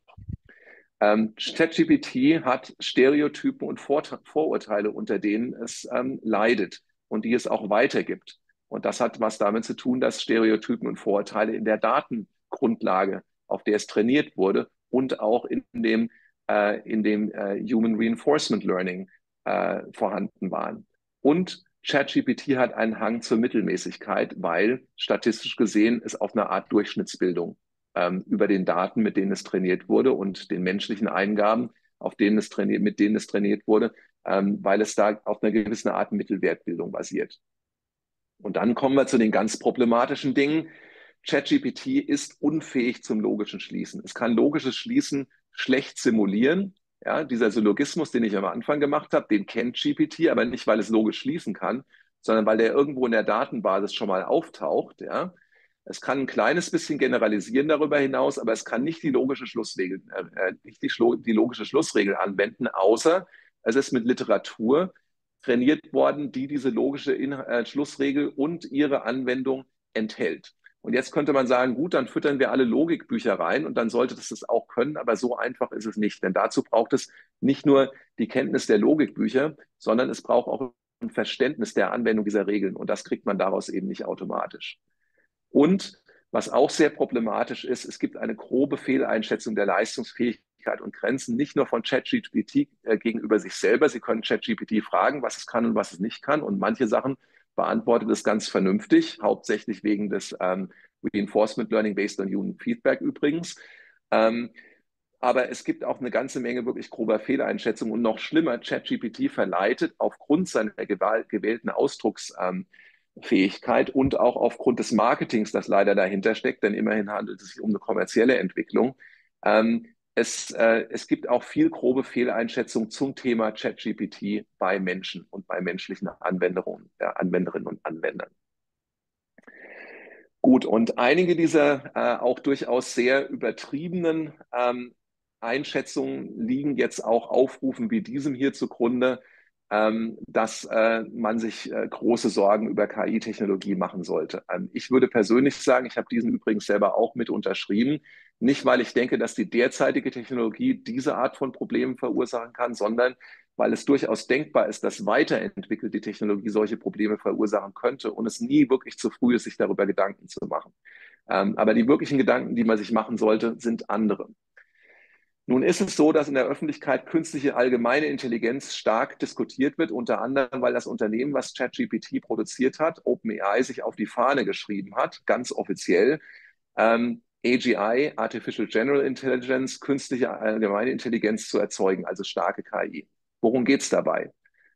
Ähm, ChatGPT hat Stereotypen und Vor Vorurteile, unter denen es ähm, leidet und die es auch weitergibt. Und das hat was damit zu tun, dass Stereotypen und Vorurteile in der Datengrundlage, auf der es trainiert wurde, und auch in dem, äh, in dem äh, Human Reinforcement Learning äh, vorhanden waren. Und ChatGPT hat einen Hang zur Mittelmäßigkeit, weil statistisch gesehen es auf eine Art Durchschnittsbildung ähm, über den Daten, mit denen es trainiert wurde und den menschlichen Eingaben, auf denen es trainiert, mit denen es trainiert wurde, ähm, weil es da auf einer gewissen Art Mittelwertbildung basiert. Und dann kommen wir zu den ganz problematischen Dingen. ChatGPT ist unfähig zum logischen Schließen. Es kann logisches Schließen schlecht simulieren. Ja, dieser Syllogismus, den ich am Anfang gemacht habe, den kennt GPT, aber nicht, weil es logisch schließen kann, sondern weil der irgendwo in der Datenbasis schon mal auftaucht. Ja. Es kann ein kleines bisschen generalisieren darüber hinaus, aber es kann nicht die logische Schlussregel, äh, nicht die, die logische Schlussregel anwenden, außer es ist mit Literatur trainiert worden, die diese logische In äh, Schlussregel und ihre Anwendung enthält. Und jetzt könnte man sagen, gut, dann füttern wir alle Logikbücher rein und dann sollte das das auch können, aber so einfach ist es nicht. Denn dazu braucht es nicht nur die Kenntnis der Logikbücher, sondern es braucht auch ein Verständnis der Anwendung dieser Regeln. Und das kriegt man daraus eben nicht automatisch. Und was auch sehr problematisch ist, es gibt eine grobe Fehleinschätzung der Leistungsfähigkeit und Grenzen, nicht nur von ChatGPT äh, gegenüber sich selber. Sie können ChatGPT fragen, was es kann und was es nicht kann. Und manche Sachen beantwortet es ganz vernünftig, hauptsächlich wegen des ähm, Reinforcement Learning based on Human Feedback übrigens. Ähm, aber es gibt auch eine ganze Menge wirklich grober Fehleinschätzungen und noch schlimmer, ChatGPT verleitet aufgrund seiner gewählten Ausdrucksfähigkeit ähm, und auch aufgrund des Marketings, das leider dahinter steckt, denn immerhin handelt es sich um eine kommerzielle Entwicklung, ähm, es, äh, es gibt auch viel grobe Fehleinschätzung zum Thema ChatGPT bei Menschen und bei menschlichen Anwendungen, äh, Anwenderinnen und Anwendern. Gut, und einige dieser äh, auch durchaus sehr übertriebenen ähm, Einschätzungen liegen jetzt auch Aufrufen wie diesem hier zugrunde, ähm, dass äh, man sich äh, große Sorgen über KI-Technologie machen sollte. Ähm, ich würde persönlich sagen, ich habe diesen übrigens selber auch mit unterschrieben, nicht weil ich denke, dass die derzeitige Technologie diese Art von Problemen verursachen kann, sondern weil es durchaus denkbar ist, dass weiterentwickelte Technologie solche Probleme verursachen könnte und es nie wirklich zu früh ist, sich darüber Gedanken zu machen. Ähm, aber die wirklichen Gedanken, die man sich machen sollte, sind andere. Nun ist es so, dass in der Öffentlichkeit künstliche allgemeine Intelligenz stark diskutiert wird, unter anderem, weil das Unternehmen, was ChatGPT produziert hat, OpenAI, sich auf die Fahne geschrieben hat, ganz offiziell, ähm, AGI, Artificial General Intelligence, künstliche allgemeine Intelligenz zu erzeugen, also starke KI. Worum geht es dabei?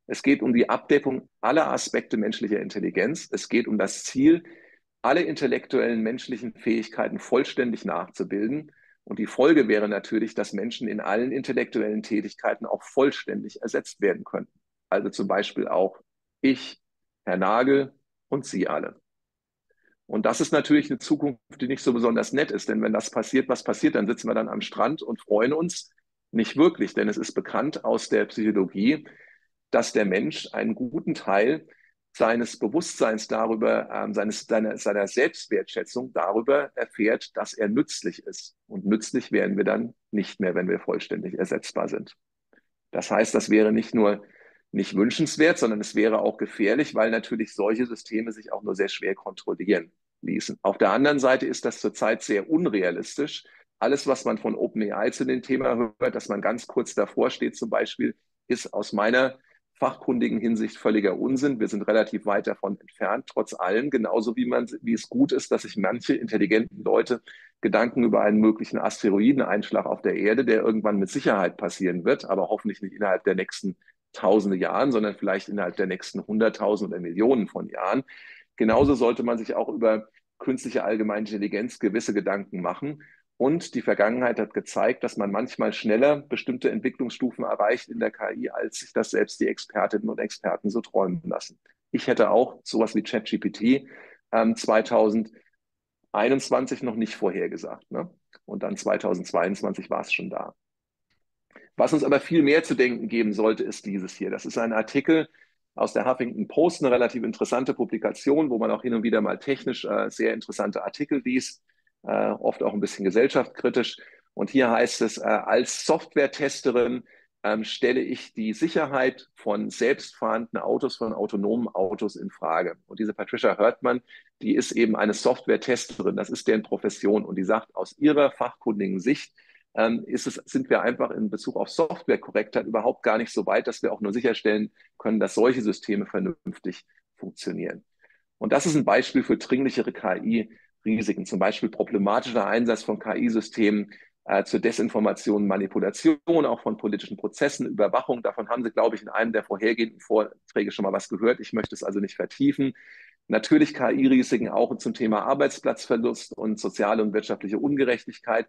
Es geht um die Abdeckung aller Aspekte menschlicher Intelligenz. Es geht um das Ziel, alle intellektuellen menschlichen Fähigkeiten vollständig nachzubilden und die Folge wäre natürlich, dass Menschen in allen intellektuellen Tätigkeiten auch vollständig ersetzt werden könnten. Also zum Beispiel auch ich, Herr Nagel und Sie alle. Und das ist natürlich eine Zukunft, die nicht so besonders nett ist, denn wenn das passiert, was passiert, dann sitzen wir dann am Strand und freuen uns nicht wirklich, denn es ist bekannt aus der Psychologie, dass der Mensch einen guten Teil seines Bewusstseins darüber, ähm, seines, seiner, seiner Selbstwertschätzung darüber erfährt, dass er nützlich ist. Und nützlich werden wir dann nicht mehr, wenn wir vollständig ersetzbar sind. Das heißt, das wäre nicht nur nicht wünschenswert, sondern es wäre auch gefährlich, weil natürlich solche Systeme sich auch nur sehr schwer kontrollieren ließen. Auf der anderen Seite ist das zurzeit sehr unrealistisch. Alles, was man von OpenAI zu dem Thema hört, dass man ganz kurz davor steht zum Beispiel, ist aus meiner fachkundigen Hinsicht völliger Unsinn. Wir sind relativ weit davon entfernt, trotz allem, genauso wie man, wie es gut ist, dass sich manche intelligenten Leute Gedanken über einen möglichen Asteroideneinschlag auf der Erde, der irgendwann mit Sicherheit passieren wird, aber hoffentlich nicht innerhalb der nächsten tausende Jahren, sondern vielleicht innerhalb der nächsten hunderttausend oder Millionen von Jahren. Genauso sollte man sich auch über künstliche allgemeine Intelligenz gewisse Gedanken machen. Und die Vergangenheit hat gezeigt, dass man manchmal schneller bestimmte Entwicklungsstufen erreicht in der KI, als sich das selbst die Expertinnen und Experten so träumen lassen. Ich hätte auch sowas wie ChatGPT ähm, 2021 noch nicht vorhergesagt. Ne? Und dann 2022 war es schon da. Was uns aber viel mehr zu denken geben sollte, ist dieses hier. Das ist ein Artikel aus der Huffington Post, eine relativ interessante Publikation, wo man auch hin und wieder mal technisch äh, sehr interessante Artikel liest, äh, oft auch ein bisschen gesellschaftskritisch. Und hier heißt es, äh, als Software-Testerin ähm, stelle ich die Sicherheit von selbstfahrenden Autos, von autonomen Autos in Frage. Und diese Patricia Hörtmann, die ist eben eine Software-Testerin, das ist deren Profession. Und die sagt, aus ihrer fachkundigen Sicht ähm, ist es, sind wir einfach in Bezug auf Softwarekorrektheit überhaupt gar nicht so weit, dass wir auch nur sicherstellen können, dass solche Systeme vernünftig funktionieren. Und das ist ein Beispiel für dringlichere KI-Risiken, zum Beispiel problematischer Einsatz von KI-Systemen äh, zur Desinformation, Manipulation auch von politischen Prozessen, Überwachung. Davon haben Sie, glaube ich, in einem der vorhergehenden Vorträge schon mal was gehört. Ich möchte es also nicht vertiefen. Natürlich KI-Risiken auch zum Thema Arbeitsplatzverlust und soziale und wirtschaftliche Ungerechtigkeit.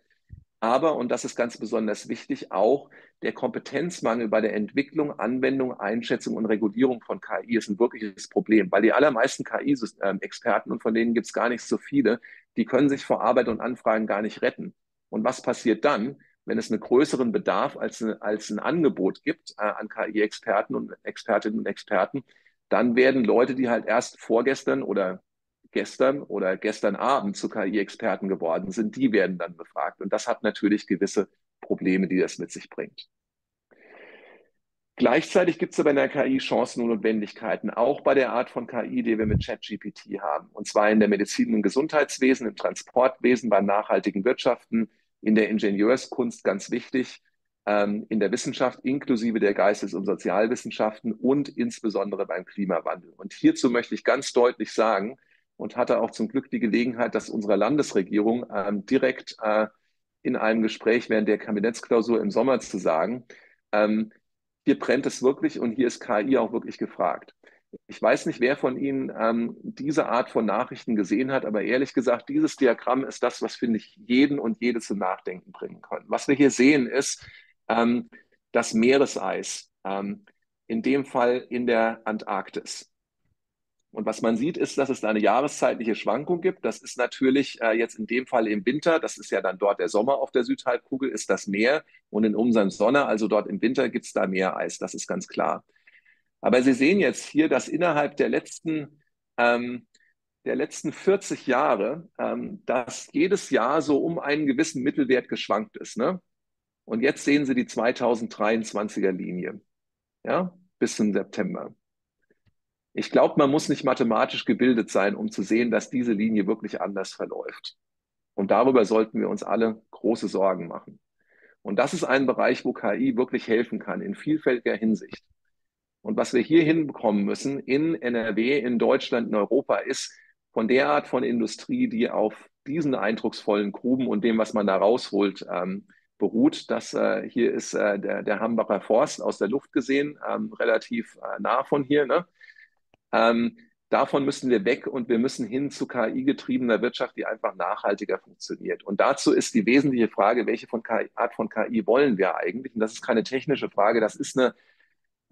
Aber, und das ist ganz besonders wichtig, auch der Kompetenzmangel bei der Entwicklung, Anwendung, Einschätzung und Regulierung von KI ist ein wirkliches Problem, weil die allermeisten KI-Experten, und von denen gibt es gar nicht so viele, die können sich vor Arbeit und Anfragen gar nicht retten. Und was passiert dann, wenn es einen größeren Bedarf als, als ein Angebot gibt äh, an KI-Experten und Expertinnen und Experten? Dann werden Leute, die halt erst vorgestern oder gestern oder gestern Abend zu KI-Experten geworden sind, die werden dann befragt. Und das hat natürlich gewisse Probleme, die das mit sich bringt. Gleichzeitig gibt es aber in der KI Chancen und Notwendigkeiten, auch bei der Art von KI, die wir mit ChatGPT haben. Und zwar in der Medizin- und Gesundheitswesen, im Transportwesen, beim nachhaltigen Wirtschaften, in der Ingenieurskunst ganz wichtig, ähm, in der Wissenschaft inklusive der Geistes- und Sozialwissenschaften und insbesondere beim Klimawandel. Und hierzu möchte ich ganz deutlich sagen, und hatte auch zum Glück die Gelegenheit, das unserer Landesregierung ähm, direkt äh, in einem Gespräch während der Kabinettsklausur im Sommer zu sagen, ähm, hier brennt es wirklich und hier ist KI auch wirklich gefragt. Ich weiß nicht, wer von Ihnen ähm, diese Art von Nachrichten gesehen hat, aber ehrlich gesagt, dieses Diagramm ist das, was, finde ich, jeden und jede zum Nachdenken bringen können. Was wir hier sehen, ist ähm, das Meereseis, ähm, in dem Fall in der Antarktis. Und was man sieht, ist, dass es da eine jahreszeitliche Schwankung gibt. Das ist natürlich äh, jetzt in dem Fall im Winter, das ist ja dann dort der Sommer auf der Südhalbkugel, ist das Meer. Und in unserem Sonne, also dort im Winter, gibt es da Meereis. Das ist ganz klar. Aber Sie sehen jetzt hier, dass innerhalb der letzten, ähm, der letzten 40 Jahre, ähm, dass jedes Jahr so um einen gewissen Mittelwert geschwankt ist. Ne? Und jetzt sehen Sie die 2023er Linie, ja, bis zum September. Ich glaube, man muss nicht mathematisch gebildet sein, um zu sehen, dass diese Linie wirklich anders verläuft. Und darüber sollten wir uns alle große Sorgen machen. Und das ist ein Bereich, wo KI wirklich helfen kann, in vielfältiger Hinsicht. Und was wir hier hinbekommen müssen, in NRW, in Deutschland, in Europa, ist von der Art von Industrie, die auf diesen eindrucksvollen Gruben und dem, was man da rausholt, ähm, beruht. Das äh, hier ist äh, der, der Hambacher Forst aus der Luft gesehen, ähm, relativ äh, nah von hier. Ne? Ähm, davon müssen wir weg und wir müssen hin zu KI-getriebener Wirtschaft, die einfach nachhaltiger funktioniert. Und dazu ist die wesentliche Frage, welche von KI, Art von KI wollen wir eigentlich? Und das ist keine technische Frage, das ist eine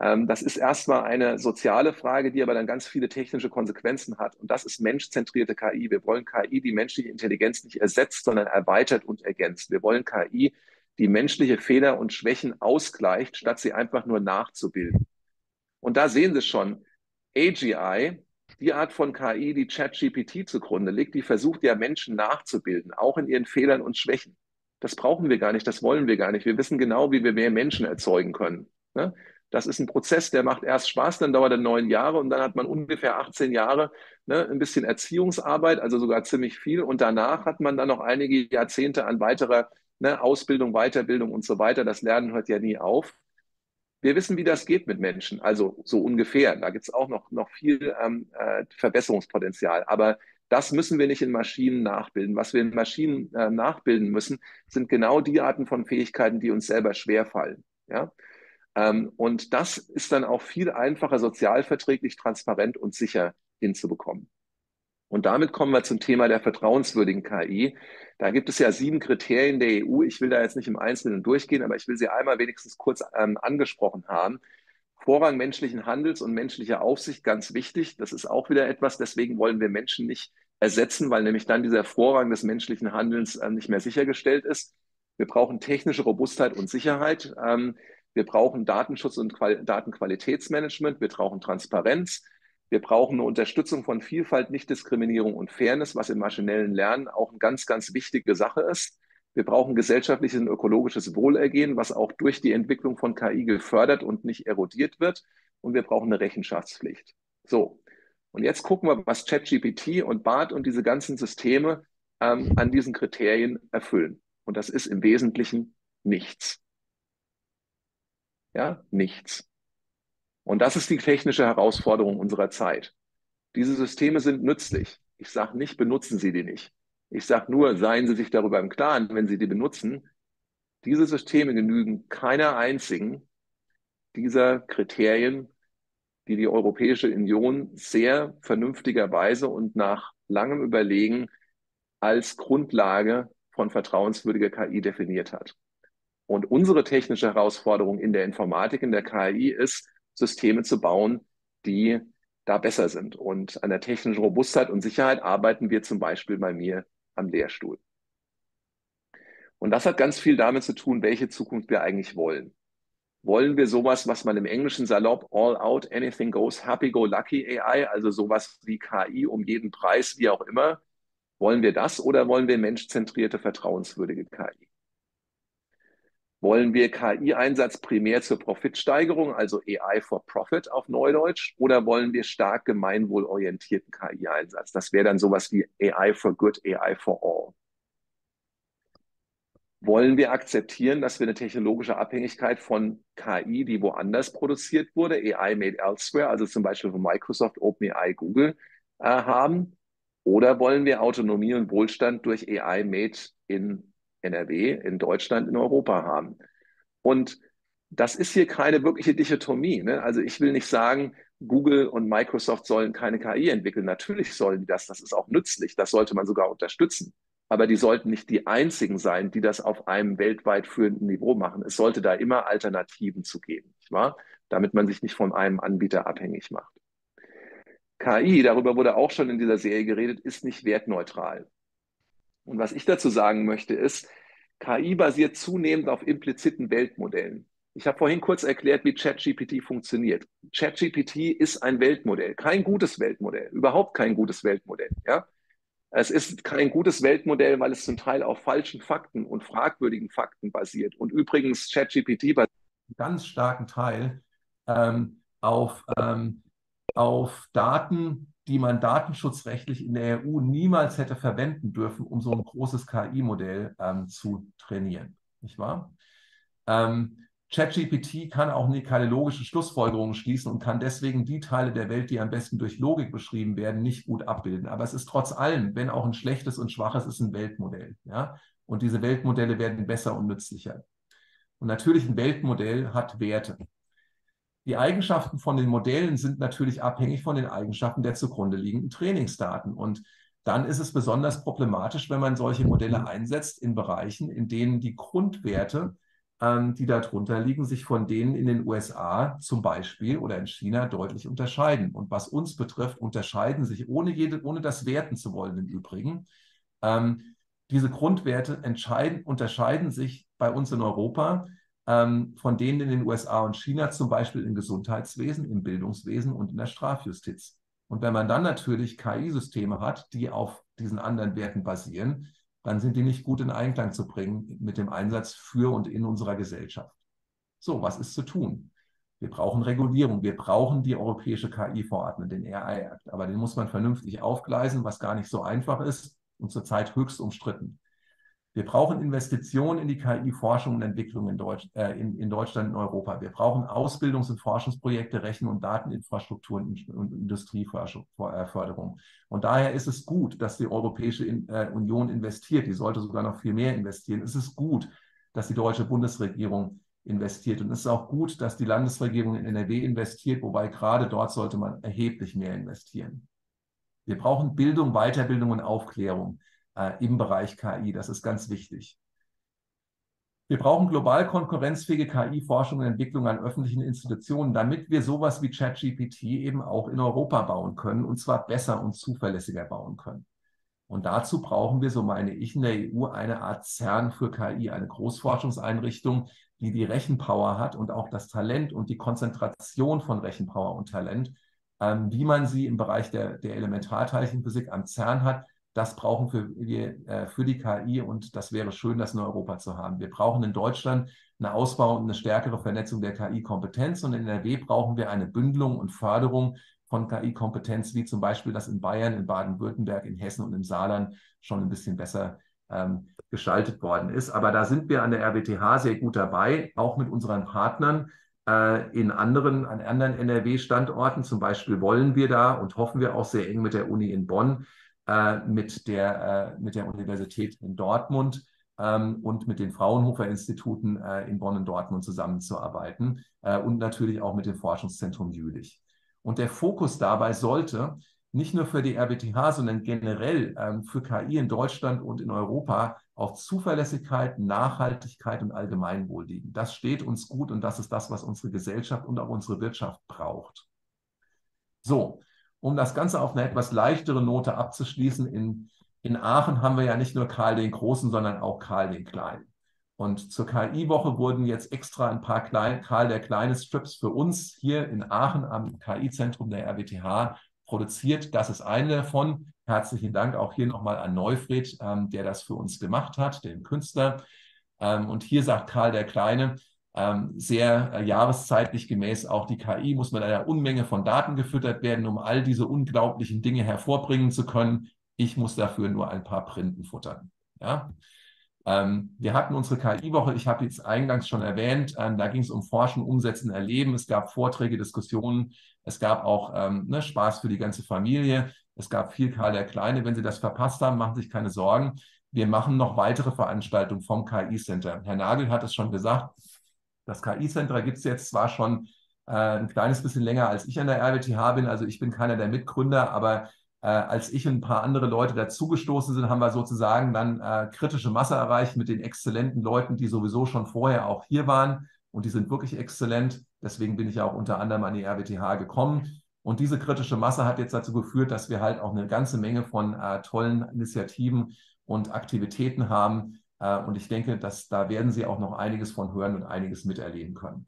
ähm, das ist erstmal eine soziale Frage, die aber dann ganz viele technische Konsequenzen hat. Und das ist menschzentrierte KI. Wir wollen KI, die menschliche Intelligenz nicht ersetzt, sondern erweitert und ergänzt. Wir wollen KI, die menschliche Fehler und Schwächen ausgleicht, statt sie einfach nur nachzubilden. Und da sehen Sie schon, AGI, die Art von KI, die ChatGPT zugrunde liegt, die versucht ja Menschen nachzubilden, auch in ihren Fehlern und Schwächen. Das brauchen wir gar nicht, das wollen wir gar nicht. Wir wissen genau, wie wir mehr Menschen erzeugen können. Ne? Das ist ein Prozess, der macht erst Spaß, dann dauert er neun Jahre und dann hat man ungefähr 18 Jahre ne, ein bisschen Erziehungsarbeit, also sogar ziemlich viel. Und danach hat man dann noch einige Jahrzehnte an weiterer ne, Ausbildung, Weiterbildung und so weiter. Das Lernen hört ja nie auf. Wir wissen, wie das geht mit Menschen, also so ungefähr. Da gibt es auch noch, noch viel ähm, äh, Verbesserungspotenzial. Aber das müssen wir nicht in Maschinen nachbilden. Was wir in Maschinen äh, nachbilden müssen, sind genau die Arten von Fähigkeiten, die uns selber schwerfallen. Ja? Ähm, und das ist dann auch viel einfacher, sozialverträglich, transparent und sicher hinzubekommen. Und damit kommen wir zum Thema der vertrauenswürdigen KI. Da gibt es ja sieben Kriterien der EU. Ich will da jetzt nicht im Einzelnen durchgehen, aber ich will sie einmal wenigstens kurz ähm, angesprochen haben. Vorrang menschlichen Handels und menschlicher Aufsicht, ganz wichtig. Das ist auch wieder etwas, deswegen wollen wir Menschen nicht ersetzen, weil nämlich dann dieser Vorrang des menschlichen Handelns äh, nicht mehr sichergestellt ist. Wir brauchen technische Robustheit und Sicherheit. Ähm, wir brauchen Datenschutz und Qual Datenqualitätsmanagement. Wir brauchen Transparenz. Wir brauchen eine Unterstützung von Vielfalt, Nichtdiskriminierung und Fairness, was im maschinellen Lernen auch eine ganz, ganz wichtige Sache ist. Wir brauchen gesellschaftliches und ökologisches Wohlergehen, was auch durch die Entwicklung von KI gefördert und nicht erodiert wird. Und wir brauchen eine Rechenschaftspflicht. So, und jetzt gucken wir, was ChatGPT und BART und diese ganzen Systeme ähm, an diesen Kriterien erfüllen. Und das ist im Wesentlichen nichts. Ja, nichts. Und das ist die technische Herausforderung unserer Zeit. Diese Systeme sind nützlich. Ich sage nicht, benutzen Sie die nicht. Ich sage nur, seien Sie sich darüber im Klaren, wenn Sie die benutzen, diese Systeme genügen keiner einzigen dieser Kriterien, die die Europäische Union sehr vernünftigerweise und nach langem Überlegen als Grundlage von vertrauenswürdiger KI definiert hat. Und unsere technische Herausforderung in der Informatik, in der KI ist, Systeme zu bauen, die da besser sind. Und an der technischen Robustheit und Sicherheit arbeiten wir zum Beispiel bei mir am Lehrstuhl. Und das hat ganz viel damit zu tun, welche Zukunft wir eigentlich wollen. Wollen wir sowas, was man im Englischen salopp all out, anything goes, happy go lucky AI, also sowas wie KI um jeden Preis, wie auch immer? Wollen wir das oder wollen wir menschzentrierte, vertrauenswürdige KI? Wollen wir KI-Einsatz primär zur Profitsteigerung, also AI for Profit auf Neudeutsch, oder wollen wir stark gemeinwohlorientierten KI-Einsatz? Das wäre dann sowas wie AI for Good, AI for All. Wollen wir akzeptieren, dass wir eine technologische Abhängigkeit von KI, die woanders produziert wurde, AI made elsewhere, also zum Beispiel von Microsoft, OpenAI, Google, äh, haben? Oder wollen wir Autonomie und Wohlstand durch AI made in NRW, in Deutschland, in Europa haben. Und das ist hier keine wirkliche Dichotomie. Ne? Also ich will nicht sagen, Google und Microsoft sollen keine KI entwickeln. Natürlich sollen die das. Das ist auch nützlich. Das sollte man sogar unterstützen. Aber die sollten nicht die einzigen sein, die das auf einem weltweit führenden Niveau machen. Es sollte da immer Alternativen zu geben, nicht wahr? damit man sich nicht von einem Anbieter abhängig macht. KI, darüber wurde auch schon in dieser Serie geredet, ist nicht wertneutral. Und was ich dazu sagen möchte, ist, KI basiert zunehmend auf impliziten Weltmodellen. Ich habe vorhin kurz erklärt, wie ChatGPT funktioniert. ChatGPT ist ein Weltmodell, kein gutes Weltmodell, überhaupt kein gutes Weltmodell. Ja? Es ist kein gutes Weltmodell, weil es zum Teil auf falschen Fakten und fragwürdigen Fakten basiert. Und übrigens, ChatGPT basiert ganz starken Teil ähm, auf, ähm, auf Daten, die man datenschutzrechtlich in der EU niemals hätte verwenden dürfen, um so ein großes KI-Modell ähm, zu trainieren. Nicht wahr? Ähm, ChatGPT kann auch nie keine logischen Schlussfolgerungen schließen und kann deswegen die Teile der Welt, die am besten durch Logik beschrieben werden, nicht gut abbilden. Aber es ist trotz allem, wenn auch ein schlechtes und schwaches, ist ein Weltmodell. Ja? Und diese Weltmodelle werden besser und nützlicher. Und natürlich ein Weltmodell hat Werte. Die Eigenschaften von den Modellen sind natürlich abhängig von den Eigenschaften der zugrunde liegenden Trainingsdaten. Und dann ist es besonders problematisch, wenn man solche Modelle einsetzt in Bereichen, in denen die Grundwerte, ähm, die darunter liegen, sich von denen in den USA zum Beispiel oder in China deutlich unterscheiden. Und was uns betrifft, unterscheiden sich, ohne, jede, ohne das werten zu wollen im Übrigen, ähm, diese Grundwerte unterscheiden sich bei uns in Europa von denen in den USA und China zum Beispiel im Gesundheitswesen, im Bildungswesen und in der Strafjustiz. Und wenn man dann natürlich KI-Systeme hat, die auf diesen anderen Werten basieren, dann sind die nicht gut in Einklang zu bringen mit dem Einsatz für und in unserer Gesellschaft. So, was ist zu tun? Wir brauchen Regulierung. Wir brauchen die europäische KI-Verordnung, den RI-Act. Aber den muss man vernünftig aufgleisen, was gar nicht so einfach ist und zurzeit höchst umstritten. Wir brauchen Investitionen in die KI-Forschung und Entwicklung in, Deutsch, äh, in, in, Deutschland und Europa. Wir brauchen Ausbildungs- und Forschungsprojekte, Rechen- und Dateninfrastruktur und, und Industrieförderung. Und daher ist es gut, dass die Europäische äh, Union investiert. Die sollte sogar noch viel mehr investieren. Es ist gut, dass die deutsche Bundesregierung investiert. Und es ist auch gut, dass die Landesregierung in NRW investiert, wobei gerade dort sollte man erheblich mehr investieren. Wir brauchen Bildung, Weiterbildung und Aufklärung äh, im Bereich KI. Das ist ganz wichtig. Wir brauchen global konkurrenzfähige KI-Forschung und Entwicklung an öffentlichen Institutionen, damit wir sowas wie ChatGPT eben auch in Europa bauen können und zwar besser und zuverlässiger bauen können. Und dazu brauchen wir, so meine ich, in der EU eine Art CERN für KI, eine Großforschungseinrichtung, die die Rechenpower hat und auch das Talent und die Konzentration von Rechenpower und Talent, ähm, wie man sie im Bereich der, der Elementarteilchenphysik am CERN hat, das brauchen wir äh, für die KI und das wäre schön, das in Europa zu haben. Wir brauchen in Deutschland eine Ausbau und eine stärkere Vernetzung der KI-Kompetenz und in NRW brauchen wir eine Bündelung und Förderung von KI-Kompetenz, wie zum Beispiel das in Bayern, in Baden-Württemberg, in Hessen und im Saarland schon ein bisschen besser ähm, gestaltet worden ist. Aber da sind wir an der RWTH sehr gut dabei, auch mit unseren Partnern äh, in anderen, an anderen NRW-Standorten. Zum Beispiel wollen wir da und hoffen wir auch sehr eng mit der Uni in Bonn äh, mit, der, äh, mit der Universität in Dortmund ähm, und mit den Fraunhofer-Instituten äh, in Bonn und Dortmund zusammenzuarbeiten äh, und natürlich auch mit dem Forschungszentrum Jülich. Und der Fokus dabei sollte nicht nur für die RWTH, sondern generell ähm, für KI in Deutschland und in Europa auf Zuverlässigkeit, Nachhaltigkeit und Allgemeinwohl liegen. Das steht uns gut und das ist das, was unsere Gesellschaft und auch unsere Wirtschaft braucht. So, um das Ganze auf eine etwas leichtere Note abzuschließen, in, in Aachen haben wir ja nicht nur Karl den Großen, sondern auch Karl den Kleinen. Und zur KI-Woche wurden jetzt extra ein paar Klein, Karl der Kleine Strips für uns hier in Aachen am KI-Zentrum der RWTH produziert. Das ist eine davon. Herzlichen Dank auch hier nochmal an Neufried, ähm, der das für uns gemacht hat, den Künstler. Ähm, und hier sagt Karl der Kleine, sehr äh, jahreszeitlich gemäß auch die KI muss mit einer Unmenge von Daten gefüttert werden, um all diese unglaublichen Dinge hervorbringen zu können. Ich muss dafür nur ein paar Printen futtern. Ja? Ähm, wir hatten unsere KI-Woche, ich habe jetzt eingangs schon erwähnt, ähm, da ging es um Forschen, Umsetzen, Erleben. Es gab Vorträge, Diskussionen, es gab auch ähm, ne, Spaß für die ganze Familie. Es gab viel Karl der Kleine. Wenn Sie das verpasst haben, machen Sie sich keine Sorgen. Wir machen noch weitere Veranstaltungen vom KI-Center. Herr Nagel hat es schon gesagt, das KI-Center gibt es jetzt zwar schon äh, ein kleines bisschen länger, als ich an der RWTH bin, also ich bin keiner der Mitgründer, aber äh, als ich und ein paar andere Leute dazugestoßen sind, haben wir sozusagen dann äh, kritische Masse erreicht mit den exzellenten Leuten, die sowieso schon vorher auch hier waren. Und die sind wirklich exzellent. Deswegen bin ich ja auch unter anderem an die RWTH gekommen. Und diese kritische Masse hat jetzt dazu geführt, dass wir halt auch eine ganze Menge von äh, tollen Initiativen und Aktivitäten haben, und ich denke, dass da werden Sie auch noch einiges von hören und einiges miterleben können.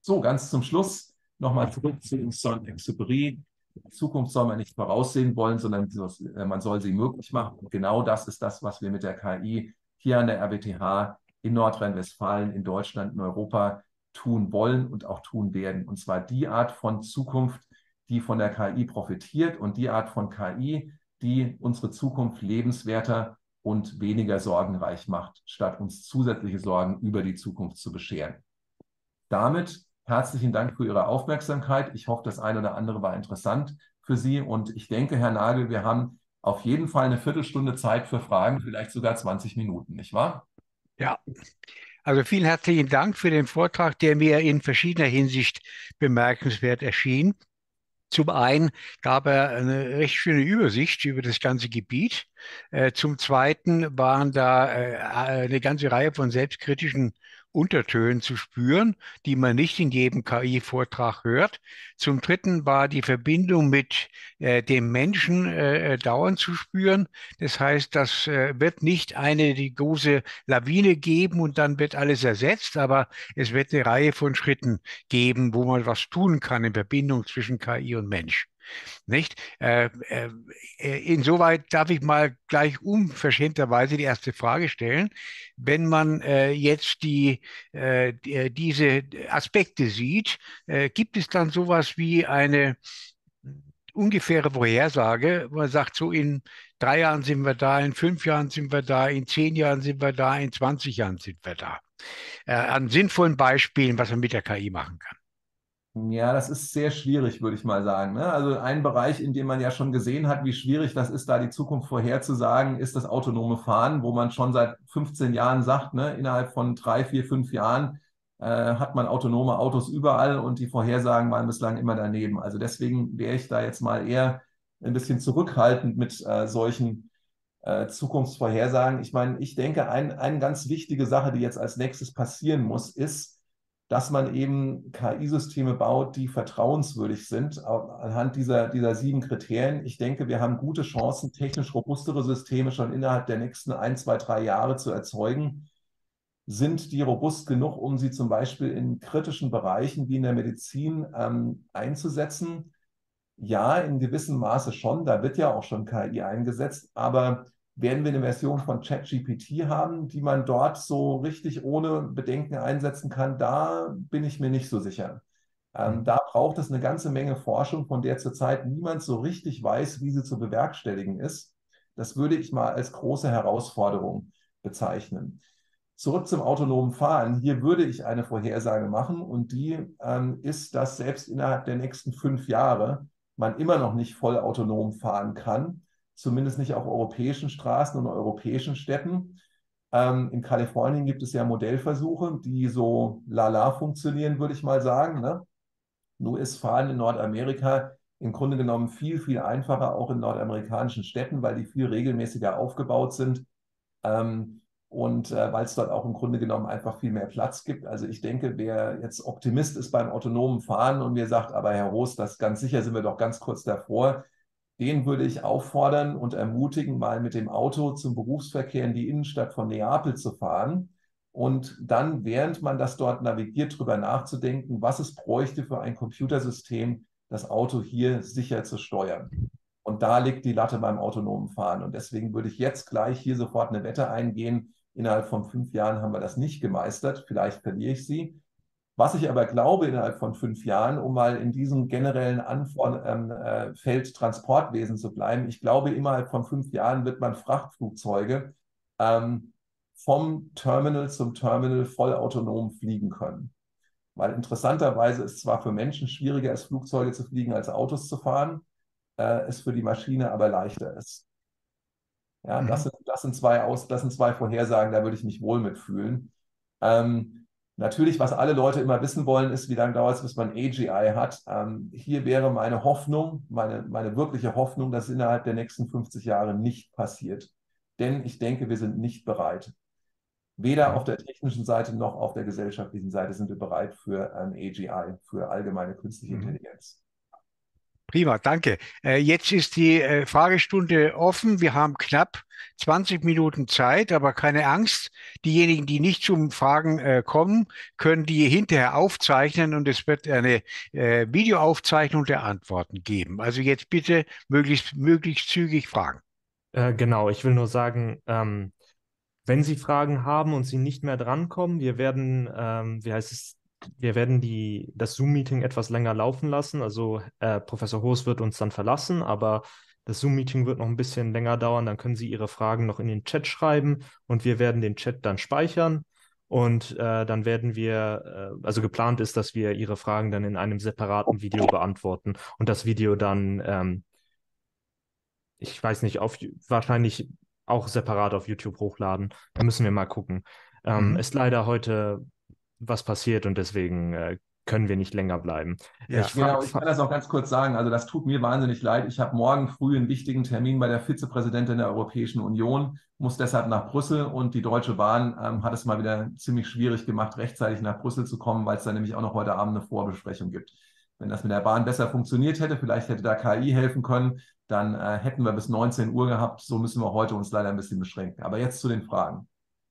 So, ganz zum Schluss nochmal zurück zu Saint-Exupéry. Die Zukunft soll man nicht voraussehen wollen, sondern äh, man soll sie möglich machen. Und genau das ist das, was wir mit der KI hier an der RWTH in Nordrhein-Westfalen, in Deutschland, in Europa tun wollen und auch tun werden. Und zwar die Art von Zukunft, die von der KI profitiert und die Art von KI, die unsere Zukunft lebenswerter und weniger sorgenreich macht, statt uns zusätzliche Sorgen über die Zukunft zu bescheren. Damit herzlichen Dank für Ihre Aufmerksamkeit. Ich hoffe, das eine oder andere war interessant für Sie und ich denke, Herr Nagel, wir haben auf jeden Fall eine Viertelstunde Zeit für Fragen, vielleicht sogar 20 Minuten, nicht wahr? Ja. Also vielen herzlichen Dank für den Vortrag, der mir in verschiedener Hinsicht bemerkenswert erschien. Zum einen gab er eine recht schöne Übersicht über das ganze Gebiet. Äh, zum zweiten waren da äh, eine ganze Reihe von selbstkritischen Untertönen zu spüren, die man nicht in jedem KI-Vortrag hört. Zum Dritten war die Verbindung mit äh, dem Menschen äh, dauernd zu spüren. Das heißt, das äh, wird nicht eine die große Lawine geben und dann wird alles ersetzt, aber es wird eine Reihe von Schritten geben, wo man was tun kann in Verbindung zwischen KI und Mensch. Nicht? Äh, äh, äh, insoweit darf ich mal gleich unverschämterweise die erste Frage stellen. Wenn man äh, jetzt die, äh, die, äh, diese Aspekte sieht, gibt es dann sowas wie eine ungefähre Vorhersage, wo man sagt, so in drei Jahren sind wir da, in fünf Jahren sind wir da, in zehn Jahren sind wir da, in 20 Jahren sind wir da. an sinnvollen Beispielen, was man mit der KI machen kann. Ja, das ist sehr schwierig, würde ich mal sagen. Ne? Also ein Bereich, in dem man ja schon gesehen hat, wie schwierig das ist, da die Zukunft vorherzusagen, ist das autonome Fahren, wo man schon seit 15 Jahren sagt, ne, innerhalb von drei, vier, fünf Jahren äh, hat man autonome Autos überall und die Vorhersagen waren bislang immer daneben. Also deswegen wäre ich da jetzt mal eher ein bisschen zurückhaltend mit äh, solchen äh, Zukunftsvorhersagen. Ich meine, ich denke, ein, eine ganz wichtige Sache, die jetzt als nächstes passieren muss, ist, dass man eben KI-Systeme baut, die vertrauenswürdig sind anhand dieser, dieser sieben Kriterien. Ich denke, wir haben gute Chancen, technisch robustere Systeme schon innerhalb der nächsten ein, zwei, drei Jahre zu erzeugen. Sind die robust genug, um sie zum Beispiel in kritischen Bereichen wie in der Medizin ähm, einzusetzen? Ja, in gewissem Maße schon. Da wird ja auch schon KI eingesetzt. Aber werden wir eine Version von ChatGPT haben, die man dort so richtig ohne Bedenken einsetzen kann, da bin ich mir nicht so sicher. Ähm, mhm. da braucht es eine ganze Menge Forschung, von der zurzeit niemand so richtig weiß, wie sie zu bewerkstelligen ist. Das würde ich mal als große Herausforderung bezeichnen. Zurück zum autonomen Fahren. Hier würde ich eine Vorhersage machen und die ähm, ist, dass selbst innerhalb der nächsten fünf Jahre man immer noch nicht voll autonom fahren kann zumindest nicht auf europäischen Straßen und europäischen Städten. Ähm, in Kalifornien gibt es ja Modellversuche, die so lala funktionieren, würde ich mal sagen. Ne? Nur ist Fahren in Nordamerika im Grunde genommen viel, viel einfacher, auch in nordamerikanischen Städten, weil die viel regelmäßiger aufgebaut sind. Ähm, und äh, weil es dort auch im Grunde genommen einfach viel mehr Platz gibt. Also ich denke, wer jetzt Optimist ist beim autonomen Fahren und mir sagt, aber Herr Roos, das ganz sicher sind wir doch ganz kurz davor, den würde ich auffordern und ermutigen, mal mit dem Auto zum Berufsverkehr in die Innenstadt von Neapel zu fahren und dann, während man das dort navigiert, darüber nachzudenken, was es bräuchte für ein Computersystem, das Auto hier sicher zu steuern. Und da liegt die Latte beim autonomen Fahren. Und deswegen würde ich jetzt gleich hier sofort eine Wette eingehen. Innerhalb von fünf Jahren haben wir das nicht gemeistert. Vielleicht verliere ich sie. Was ich aber glaube, innerhalb von fünf Jahren, um mal in diesem generellen Anfor ähm, äh, Feld Transportwesen zu bleiben, ich glaube, innerhalb von fünf Jahren wird man Frachtflugzeuge ähm, vom Terminal zum Terminal vollautonom fliegen können. Weil interessanterweise ist zwar für Menschen schwieriger ist, Flugzeuge zu fliegen, als Autos zu fahren, äh, es für die Maschine aber leichter ist. Ja, mhm. das, sind, das, sind zwei Aus, das sind zwei Vorhersagen, da würde ich mich wohl mitfühlen. Ähm, Natürlich, was alle Leute immer wissen wollen, ist, wie lange dauert es, bis man AGI hat. Ähm, hier wäre meine Hoffnung, meine, meine wirkliche Hoffnung, dass es innerhalb der nächsten 50 Jahre nicht passiert. Denn ich denke, wir sind nicht bereit. Weder auf der technischen Seite noch auf der gesellschaftlichen Seite sind wir bereit für ein AGI, für allgemeine künstliche mhm. Intelligenz. Prima, danke. Äh, jetzt ist die äh, Fragestunde offen. Wir haben knapp 20 Minuten Zeit, aber keine Angst. Diejenigen, die nicht zum Fragen äh, kommen, können die hinterher aufzeichnen und es wird eine Videoaufzeichnung der Antworten geben. Also jetzt bitte möglichst, möglichst zügig fragen. genau, ich will nur sagen, ähm, wenn Sie Fragen haben und Sie nicht mehr drankommen, wir werden, ähm, wie heißt es, wir werden die, das Zoom-Meeting etwas länger laufen lassen. Also äh, Professor Hoos wird uns dann verlassen, aber das Zoom-Meeting wird noch ein bisschen länger dauern. Dann können Sie Ihre Fragen noch in den Chat schreiben und wir werden den Chat dann speichern. Und äh, dann werden wir, äh, also geplant ist, dass wir Ihre Fragen dann in einem separaten Video beantworten und das Video dann, ähm, ich weiß nicht, auf wahrscheinlich auch separat auf YouTube hochladen. Da müssen wir mal gucken. Ähm, mhm. Ist leider heute was passiert und deswegen äh, können wir nicht länger bleiben. Ja, ich, genau, ich kann das auch ganz kurz sagen. Also das tut mir wahnsinnig leid. Ich habe morgen früh einen wichtigen Termin bei der Vizepräsidentin der Europäischen Union, muss deshalb nach Brüssel und die Deutsche Bahn ähm, hat es mal wieder ziemlich schwierig gemacht, rechtzeitig nach Brüssel zu kommen, weil es da nämlich auch noch heute Abend eine Vorbesprechung gibt. Wenn das mit der Bahn besser funktioniert hätte, vielleicht hätte da KI helfen können, dann äh, hätten wir bis 19 Uhr gehabt. So müssen wir heute uns leider ein bisschen beschränken. Aber jetzt zu den Fragen.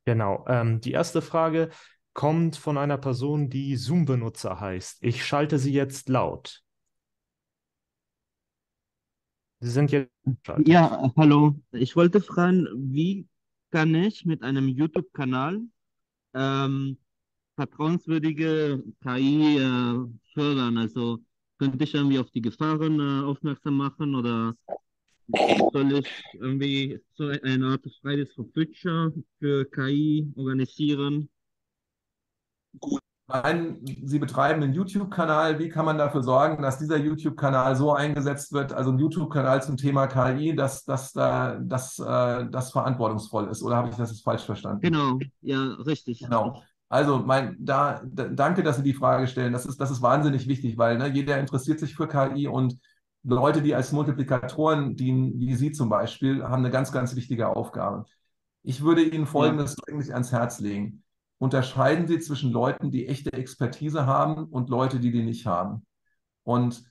Genau. Ähm, die erste Frage, kommt von einer Person, die Zoom-Benutzer heißt. Ich schalte sie jetzt laut. Sie sind jetzt. Ja, hallo. Ich wollte fragen, wie kann ich mit einem YouTube-Kanal ähm, vertrauenswürdige KI äh, fördern? Also könnte ich irgendwie auf die Gefahren äh, aufmerksam machen oder soll ich irgendwie so eine Art Fridays for Future für KI organisieren? Gut. Ein, Sie betreiben einen YouTube-Kanal. Wie kann man dafür sorgen, dass dieser YouTube-Kanal so eingesetzt wird, also ein YouTube-Kanal zum Thema KI, dass, dass, äh, dass, äh, das verantwortungsvoll ist? Oder habe ich das jetzt falsch verstanden? Genau, ja, richtig. Genau. Also, mein, da, da, danke, dass Sie die Frage stellen. Das ist, das ist wahnsinnig wichtig, weil ne, jeder interessiert sich für KI und Leute, die als Multiplikatoren dienen, wie Sie zum Beispiel, haben eine ganz, ganz wichtige Aufgabe. Ich würde Ihnen Folgendes ja. eigentlich ans Herz legen. Unterscheiden Sie zwischen Leuten, die echte Expertise haben und Leute, die die nicht haben. Und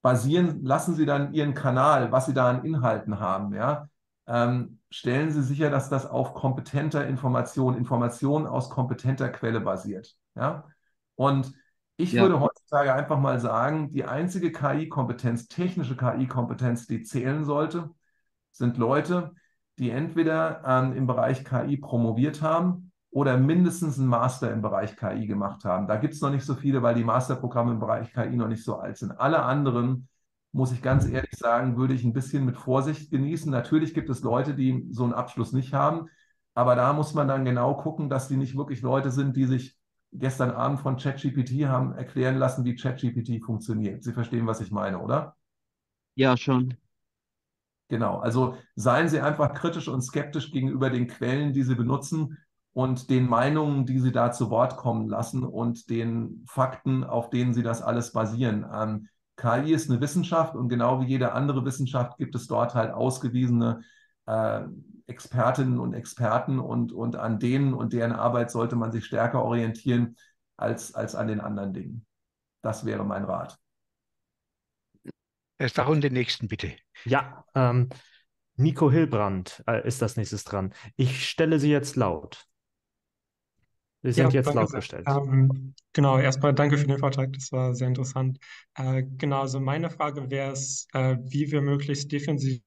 basieren, lassen Sie dann Ihren Kanal, was Sie da an Inhalten haben, ja, ähm, stellen Sie sicher, dass das auf kompetenter Information, Information aus kompetenter Quelle basiert. Ja? Und ich ja. würde heutzutage einfach mal sagen, die einzige KI-Kompetenz, technische KI-Kompetenz, die zählen sollte, sind Leute, die entweder ähm, im Bereich KI promoviert haben oder mindestens einen Master im Bereich KI gemacht haben. Da gibt es noch nicht so viele, weil die Masterprogramme im Bereich KI noch nicht so alt sind. Alle anderen muss ich ganz ehrlich sagen, würde ich ein bisschen mit Vorsicht genießen. Natürlich gibt es Leute, die so einen Abschluss nicht haben, aber da muss man dann genau gucken, dass die nicht wirklich Leute sind, die sich gestern Abend von ChatGPT haben erklären lassen, wie ChatGPT funktioniert. Sie verstehen, was ich meine, oder? Ja, schon. Genau, also seien Sie einfach kritisch und skeptisch gegenüber den Quellen, die Sie benutzen und den Meinungen, die Sie da zu Wort kommen lassen und den Fakten, auf denen Sie das alles basieren. Ähm, KI ist eine Wissenschaft und genau wie jede andere Wissenschaft gibt es dort halt ausgewiesene äh, Expertinnen und Experten und, und an denen und deren Arbeit sollte man sich stärker orientieren als, als an den anderen Dingen. Das wäre mein Rat. Erst auch in den nächsten, bitte. Ja, ähm, Nico Hilbrand äh, ist das nächstes dran. Ich stelle sie jetzt laut. Sie sind ja, jetzt laut gestellt. Ähm, genau, erstmal danke für den Vortrag, das war sehr interessant. Äh, genau, also meine Frage wäre es, äh, wie wir möglichst defensive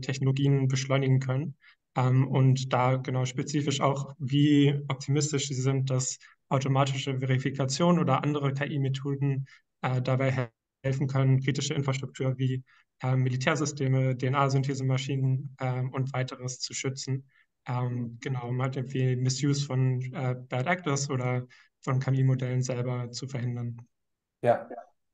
Technologien beschleunigen können. Ähm, und da genau spezifisch auch, wie optimistisch Sie sind, dass automatische Verifikation oder andere KI-Methoden äh, dabei helfen können, kritische Infrastruktur wie äh, Militärsysteme, DNA-Synthesemaschinen äh, und weiteres zu schützen. Ähm, genau, um halt irgendwie Misuse von äh, Bad Actors oder von KI-Modellen selber zu verhindern. Ja,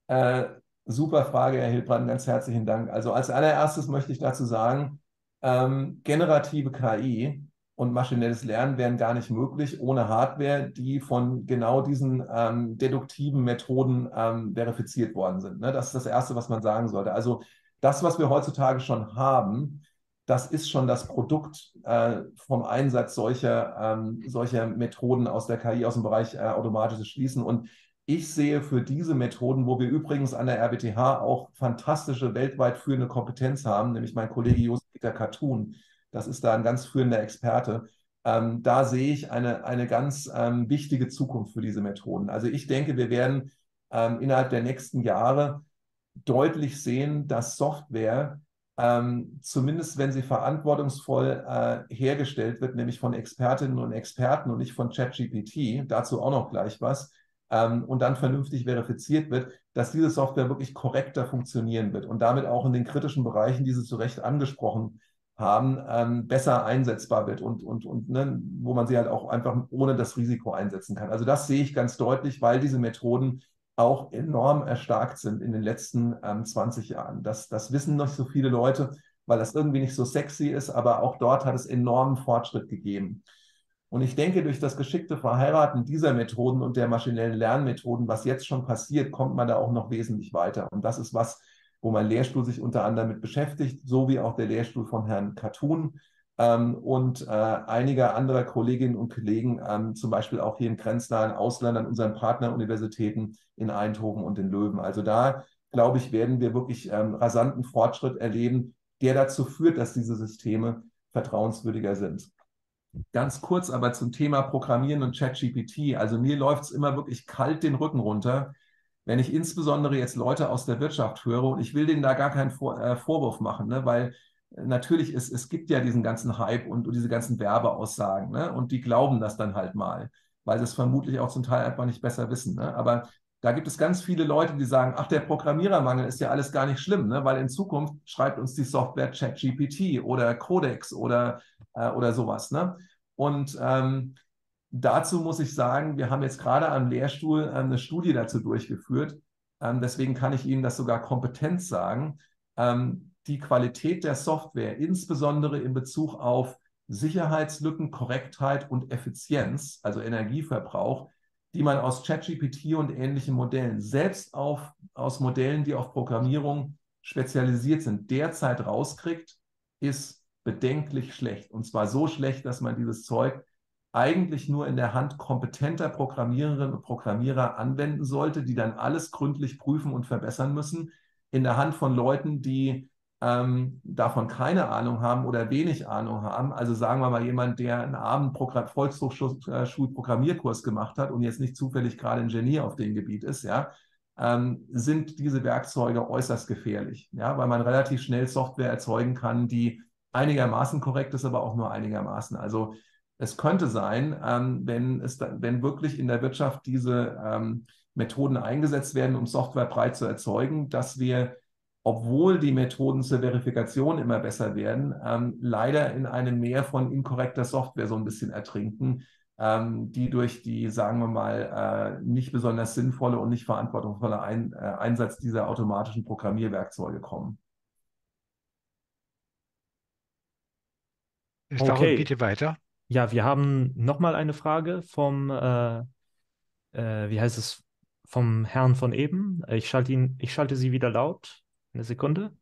äh, super Frage, Herr Hildbrand, ganz herzlichen Dank. Also als allererstes möchte ich dazu sagen, ähm, generative KI und maschinelles Lernen wären gar nicht möglich ohne Hardware, die von genau diesen ähm, deduktiven Methoden ähm, verifiziert worden sind. Ne? Das ist das Erste, was man sagen sollte. Also das, was wir heutzutage schon haben, das ist schon das Produkt äh, vom Einsatz solcher, ähm, solcher Methoden aus der KI, aus dem Bereich äh, automatisches Schließen. Und ich sehe für diese Methoden, wo wir übrigens an der RWTH auch fantastische, weltweit führende Kompetenz haben, nämlich mein Kollege Josef-Peter Cartoon, das ist da ein ganz führender Experte, ähm, da sehe ich eine, eine ganz ähm, wichtige Zukunft für diese Methoden. Also ich denke, wir werden ähm, innerhalb der nächsten Jahre deutlich sehen, dass Software ähm, zumindest wenn sie verantwortungsvoll äh, hergestellt wird, nämlich von Expertinnen und Experten und nicht von ChatGPT, dazu auch noch gleich was, ähm, und dann vernünftig verifiziert wird, dass diese Software wirklich korrekter funktionieren wird und damit auch in den kritischen Bereichen, die Sie zu Recht angesprochen haben, ähm, besser einsetzbar wird und, und, und ne, wo man sie halt auch einfach ohne das Risiko einsetzen kann. Also das sehe ich ganz deutlich, weil diese Methoden auch enorm erstarkt sind in den letzten ähm, 20 Jahren. Das, das wissen noch so viele Leute, weil das irgendwie nicht so sexy ist, aber auch dort hat es enormen Fortschritt gegeben. Und ich denke, durch das geschickte Verheiraten dieser Methoden und der maschinellen Lernmethoden, was jetzt schon passiert, kommt man da auch noch wesentlich weiter. Und das ist was, wo mein Lehrstuhl sich unter anderem mit beschäftigt, so wie auch der Lehrstuhl von Herrn Cartoon ähm, und äh, einiger anderer Kolleginnen und Kollegen, ähm, zum Beispiel auch hier in grenznahen Ausländern, unseren Partneruniversitäten in Eindhoven und in Löwen. Also da, glaube ich, werden wir wirklich ähm, rasanten Fortschritt erleben, der dazu führt, dass diese Systeme vertrauenswürdiger sind. Ganz kurz aber zum Thema Programmieren und ChatGPT. Also mir läuft es immer wirklich kalt den Rücken runter, wenn ich insbesondere jetzt Leute aus der Wirtschaft höre und ich will denen da gar keinen Vor äh, Vorwurf machen, ne? weil natürlich, ist, es gibt ja diesen ganzen Hype und, und diese ganzen Werbeaussagen, ne? Und die glauben das dann halt mal, weil sie es vermutlich auch zum Teil einfach nicht besser wissen. Ne? Aber da gibt es ganz viele Leute, die sagen, ach, der Programmierermangel ist ja alles gar nicht schlimm, ne? weil in Zukunft schreibt uns die Software ChatGPT oder Codex oder, äh, oder sowas. Ne? Und ähm, dazu muss ich sagen, wir haben jetzt gerade am Lehrstuhl äh, eine Studie dazu durchgeführt. Ähm, deswegen kann ich Ihnen das sogar kompetent sagen. Ähm, die Qualität der Software, insbesondere in Bezug auf Sicherheitslücken, Korrektheit und Effizienz, also Energieverbrauch, die man aus ChatGPT und ähnlichen Modellen, selbst auf, aus Modellen, die auf Programmierung spezialisiert sind, derzeit rauskriegt, ist bedenklich schlecht. Und zwar so schlecht, dass man dieses Zeug eigentlich nur in der Hand kompetenter Programmiererinnen und Programmierer anwenden sollte, die dann alles gründlich prüfen und verbessern müssen, in der Hand von Leuten, die ähm, davon keine Ahnung haben oder wenig Ahnung haben. Also sagen wir mal jemand, der einen Abend Volkshochschulprogrammierkurs gemacht hat und jetzt nicht zufällig gerade ein Genie auf dem Gebiet ist, ja, ähm, sind diese Werkzeuge äußerst gefährlich, ja, weil man relativ schnell Software erzeugen kann, die einigermaßen korrekt ist, aber auch nur einigermaßen. Also es könnte sein, ähm, wenn, es da, wenn wirklich in der Wirtschaft diese ähm, Methoden eingesetzt werden, um Software breit zu erzeugen, dass wir, obwohl die Methoden zur Verifikation immer besser werden, ähm, leider in einem Meer von inkorrekter Software so ein bisschen ertrinken, ähm, die durch die, sagen wir mal, äh, nicht besonders sinnvolle und nicht verantwortungsvolle Ein, äh, Einsatz dieser automatischen Programmierwerkzeuge kommen. Okay. bitte weiter. Ja, wir haben nochmal eine Frage vom, äh, äh, wie heißt es, vom Herrn von eben. Ich schalte ihn, ich schalte Sie wieder laut. Eine Sekunde.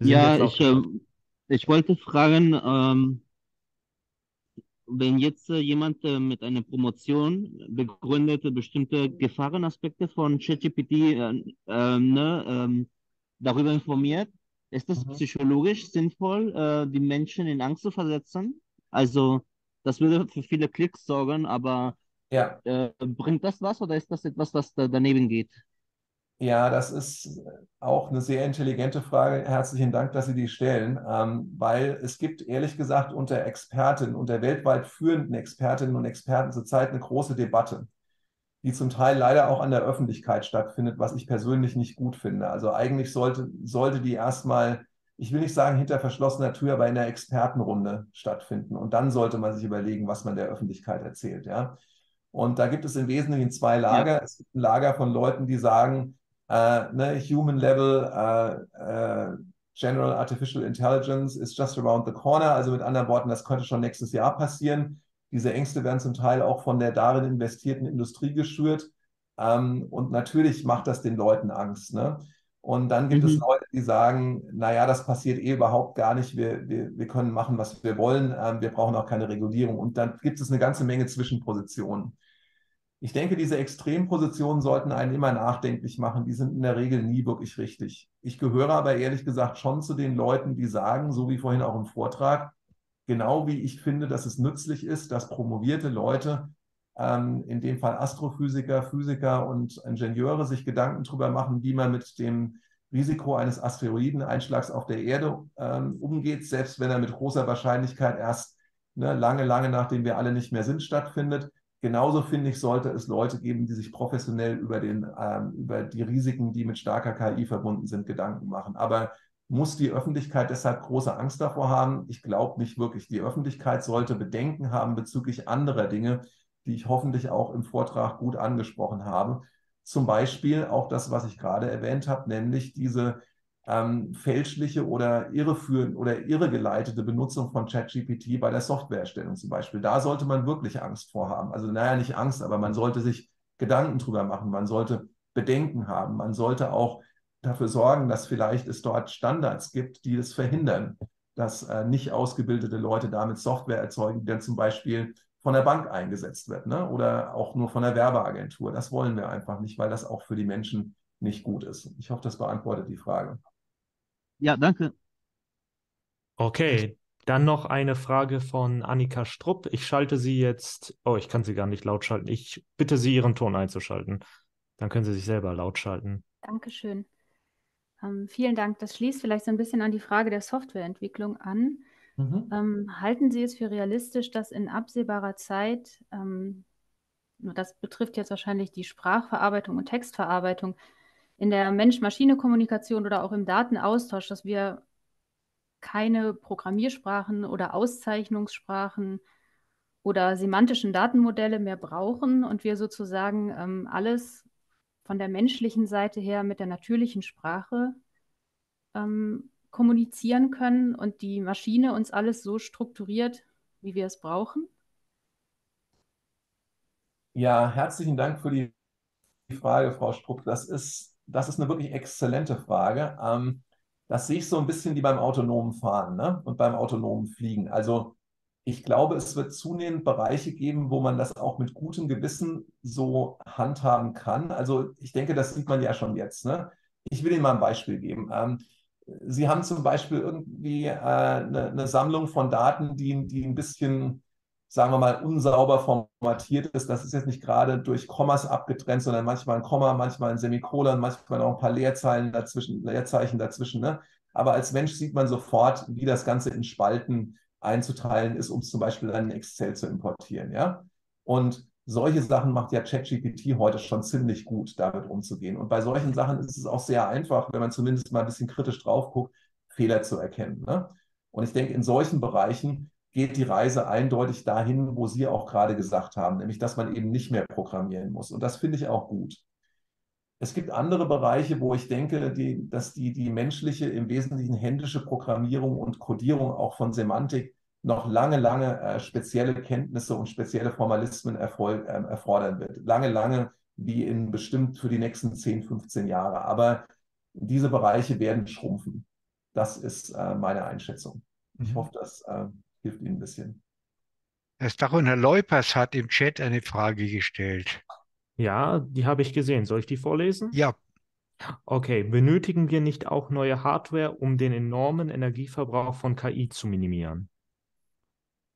ja, ich, äh, ich wollte fragen, ähm, wenn jetzt äh, jemand äh, mit einer Promotion begründet bestimmte Gefahrenaspekte von ChatGPT äh, ähm, ne, ähm, darüber informiert, ist das mhm. psychologisch sinnvoll, äh, die Menschen in Angst zu versetzen? Also, das würde für viele Klicks sorgen, aber ja. äh, bringt das was oder ist das etwas, was da daneben geht? Ja, das ist auch eine sehr intelligente Frage. Herzlichen Dank, dass Sie die stellen, ähm, weil es gibt ehrlich gesagt unter Experten, unter weltweit führenden Expertinnen und Experten zurzeit eine große Debatte, die zum Teil leider auch an der Öffentlichkeit stattfindet, was ich persönlich nicht gut finde. Also eigentlich sollte, sollte die erstmal ich will nicht sagen hinter verschlossener Tür, aber in der Expertenrunde stattfinden. Und dann sollte man sich überlegen, was man der Öffentlichkeit erzählt. Ja? Und da gibt es im Wesentlichen zwei Lager. Ja. Es gibt ein Lager von Leuten, die sagen, äh, ne, Human Level äh, General Artificial Intelligence is just around the corner. Also mit anderen Worten, das könnte schon nächstes Jahr passieren. Diese Ängste werden zum Teil auch von der darin investierten Industrie geschürt. Ähm, und natürlich macht das den Leuten Angst. Ne? Und dann gibt mhm. es Leute, die sagen, naja, das passiert eh überhaupt gar nicht. Wir, wir, wir können machen, was wir wollen. Ähm, wir brauchen auch keine Regulierung. Und dann gibt es eine ganze Menge Zwischenpositionen. Ich denke, diese Extrempositionen sollten einen immer nachdenklich machen. Die sind in der Regel nie wirklich richtig. Ich gehöre aber ehrlich gesagt schon zu den Leuten, die sagen, so wie vorhin auch im Vortrag, genau wie ich finde, dass es nützlich ist, dass promovierte Leute ähm, in dem Fall Astrophysiker, Physiker und Ingenieure sich Gedanken darüber machen, wie man mit dem Risiko eines Asteroideneinschlags auf der Erde ähm, umgeht, selbst wenn er mit großer Wahrscheinlichkeit erst ne, lange, lange nachdem wir alle nicht mehr sind, stattfindet. Genauso finde ich, sollte es Leute geben, die sich professionell über, den, ähm, über die Risiken, die mit starker KI verbunden sind, Gedanken machen. Aber muss die Öffentlichkeit deshalb große Angst davor haben? Ich glaube nicht wirklich. Die Öffentlichkeit sollte Bedenken haben bezüglich anderer Dinge, die ich hoffentlich auch im Vortrag gut angesprochen habe. Zum Beispiel auch das, was ich gerade erwähnt habe, nämlich diese ähm, fälschliche oder irreführende oder irregeleitete Benutzung von ChatGPT bei der Softwareerstellung zum Beispiel. Da sollte man wirklich Angst vor haben. Also naja, nicht Angst, aber man sollte sich Gedanken drüber machen. Man sollte Bedenken haben. Man sollte auch dafür sorgen, dass vielleicht es dort Standards gibt, die es verhindern, dass äh, nicht ausgebildete Leute damit Software erzeugen, die dann zum Beispiel von der Bank eingesetzt wird ne? oder auch nur von der Werbeagentur. Das wollen wir einfach nicht, weil das auch für die Menschen nicht gut ist. Ich hoffe, das beantwortet die Frage. Ja, danke. Okay, dann noch eine Frage von Annika Strupp. Ich schalte Sie jetzt, oh, ich kann Sie gar nicht laut schalten. Ich bitte Sie, Ihren Ton einzuschalten. Dann können Sie sich selber laut schalten. Dankeschön. Ähm, vielen Dank. Das schließt vielleicht so ein bisschen an die Frage der Softwareentwicklung an. Mhm. Ähm, halten Sie es für realistisch, dass in absehbarer Zeit, ähm, das betrifft jetzt wahrscheinlich die Sprachverarbeitung und Textverarbeitung, in der Mensch-Maschine-Kommunikation oder auch im Datenaustausch, dass wir keine Programmiersprachen oder Auszeichnungssprachen oder semantischen Datenmodelle mehr brauchen und wir sozusagen ähm, alles von der menschlichen Seite her mit der natürlichen Sprache ähm, kommunizieren können und die Maschine uns alles so strukturiert, wie wir es brauchen? Ja, herzlichen Dank für die Frage, Frau Struck. Das ist, das ist eine wirklich exzellente Frage. Ähm, das sehe ich so ein bisschen wie beim autonomen Fahren ne? und beim autonomen Fliegen. Also ich glaube, es wird zunehmend Bereiche geben, wo man das auch mit gutem Gewissen so handhaben kann. Also ich denke, das sieht man ja schon jetzt. Ne? Ich will Ihnen mal ein Beispiel geben. Ähm, Sie haben zum Beispiel irgendwie äh, eine, eine, Sammlung von Daten, die, die ein bisschen sagen wir mal, unsauber formatiert ist. Das ist jetzt nicht gerade durch Kommas abgetrennt, sondern manchmal ein Komma, manchmal ein Semikolon, manchmal auch ein paar Leerzeilen dazwischen, Leerzeichen dazwischen. Ne? Aber als Mensch sieht man sofort, wie das Ganze in Spalten einzuteilen ist, um es zum Beispiel in Excel zu importieren. Ja? Und solche Sachen macht ja ChatGPT heute schon ziemlich gut, damit umzugehen. Und bei solchen Sachen ist es auch sehr einfach, wenn man zumindest mal ein bisschen kritisch drauf guckt, Fehler zu erkennen. Ne? Und ich denke, in solchen Bereichen geht die Reise eindeutig dahin, wo Sie auch gerade gesagt haben, nämlich dass man eben nicht mehr programmieren muss. Und das finde ich auch gut. Es gibt andere Bereiche, wo ich denke, die, dass die, die menschliche, im Wesentlichen händische Programmierung und Codierung auch von Semantik noch lange, lange äh, spezielle Kenntnisse und spezielle Formalismen erfol- äh, erfordern wird. Lange, lange wie in bestimmt für die nächsten 10, 15 Jahre. Aber diese Bereiche werden schrumpfen. Das ist äh, meine Einschätzung. Ich mhm. hoffe, das äh, hilft Ihnen ein bisschen. Herr Stachon, Herr Leupers hat im Chat eine Frage gestellt. Ja, die habe ich gesehen. Soll ich die vorlesen? Ja. Okay, benötigen wir nicht auch neue Hardware, um den enormen Energieverbrauch von KI zu minimieren?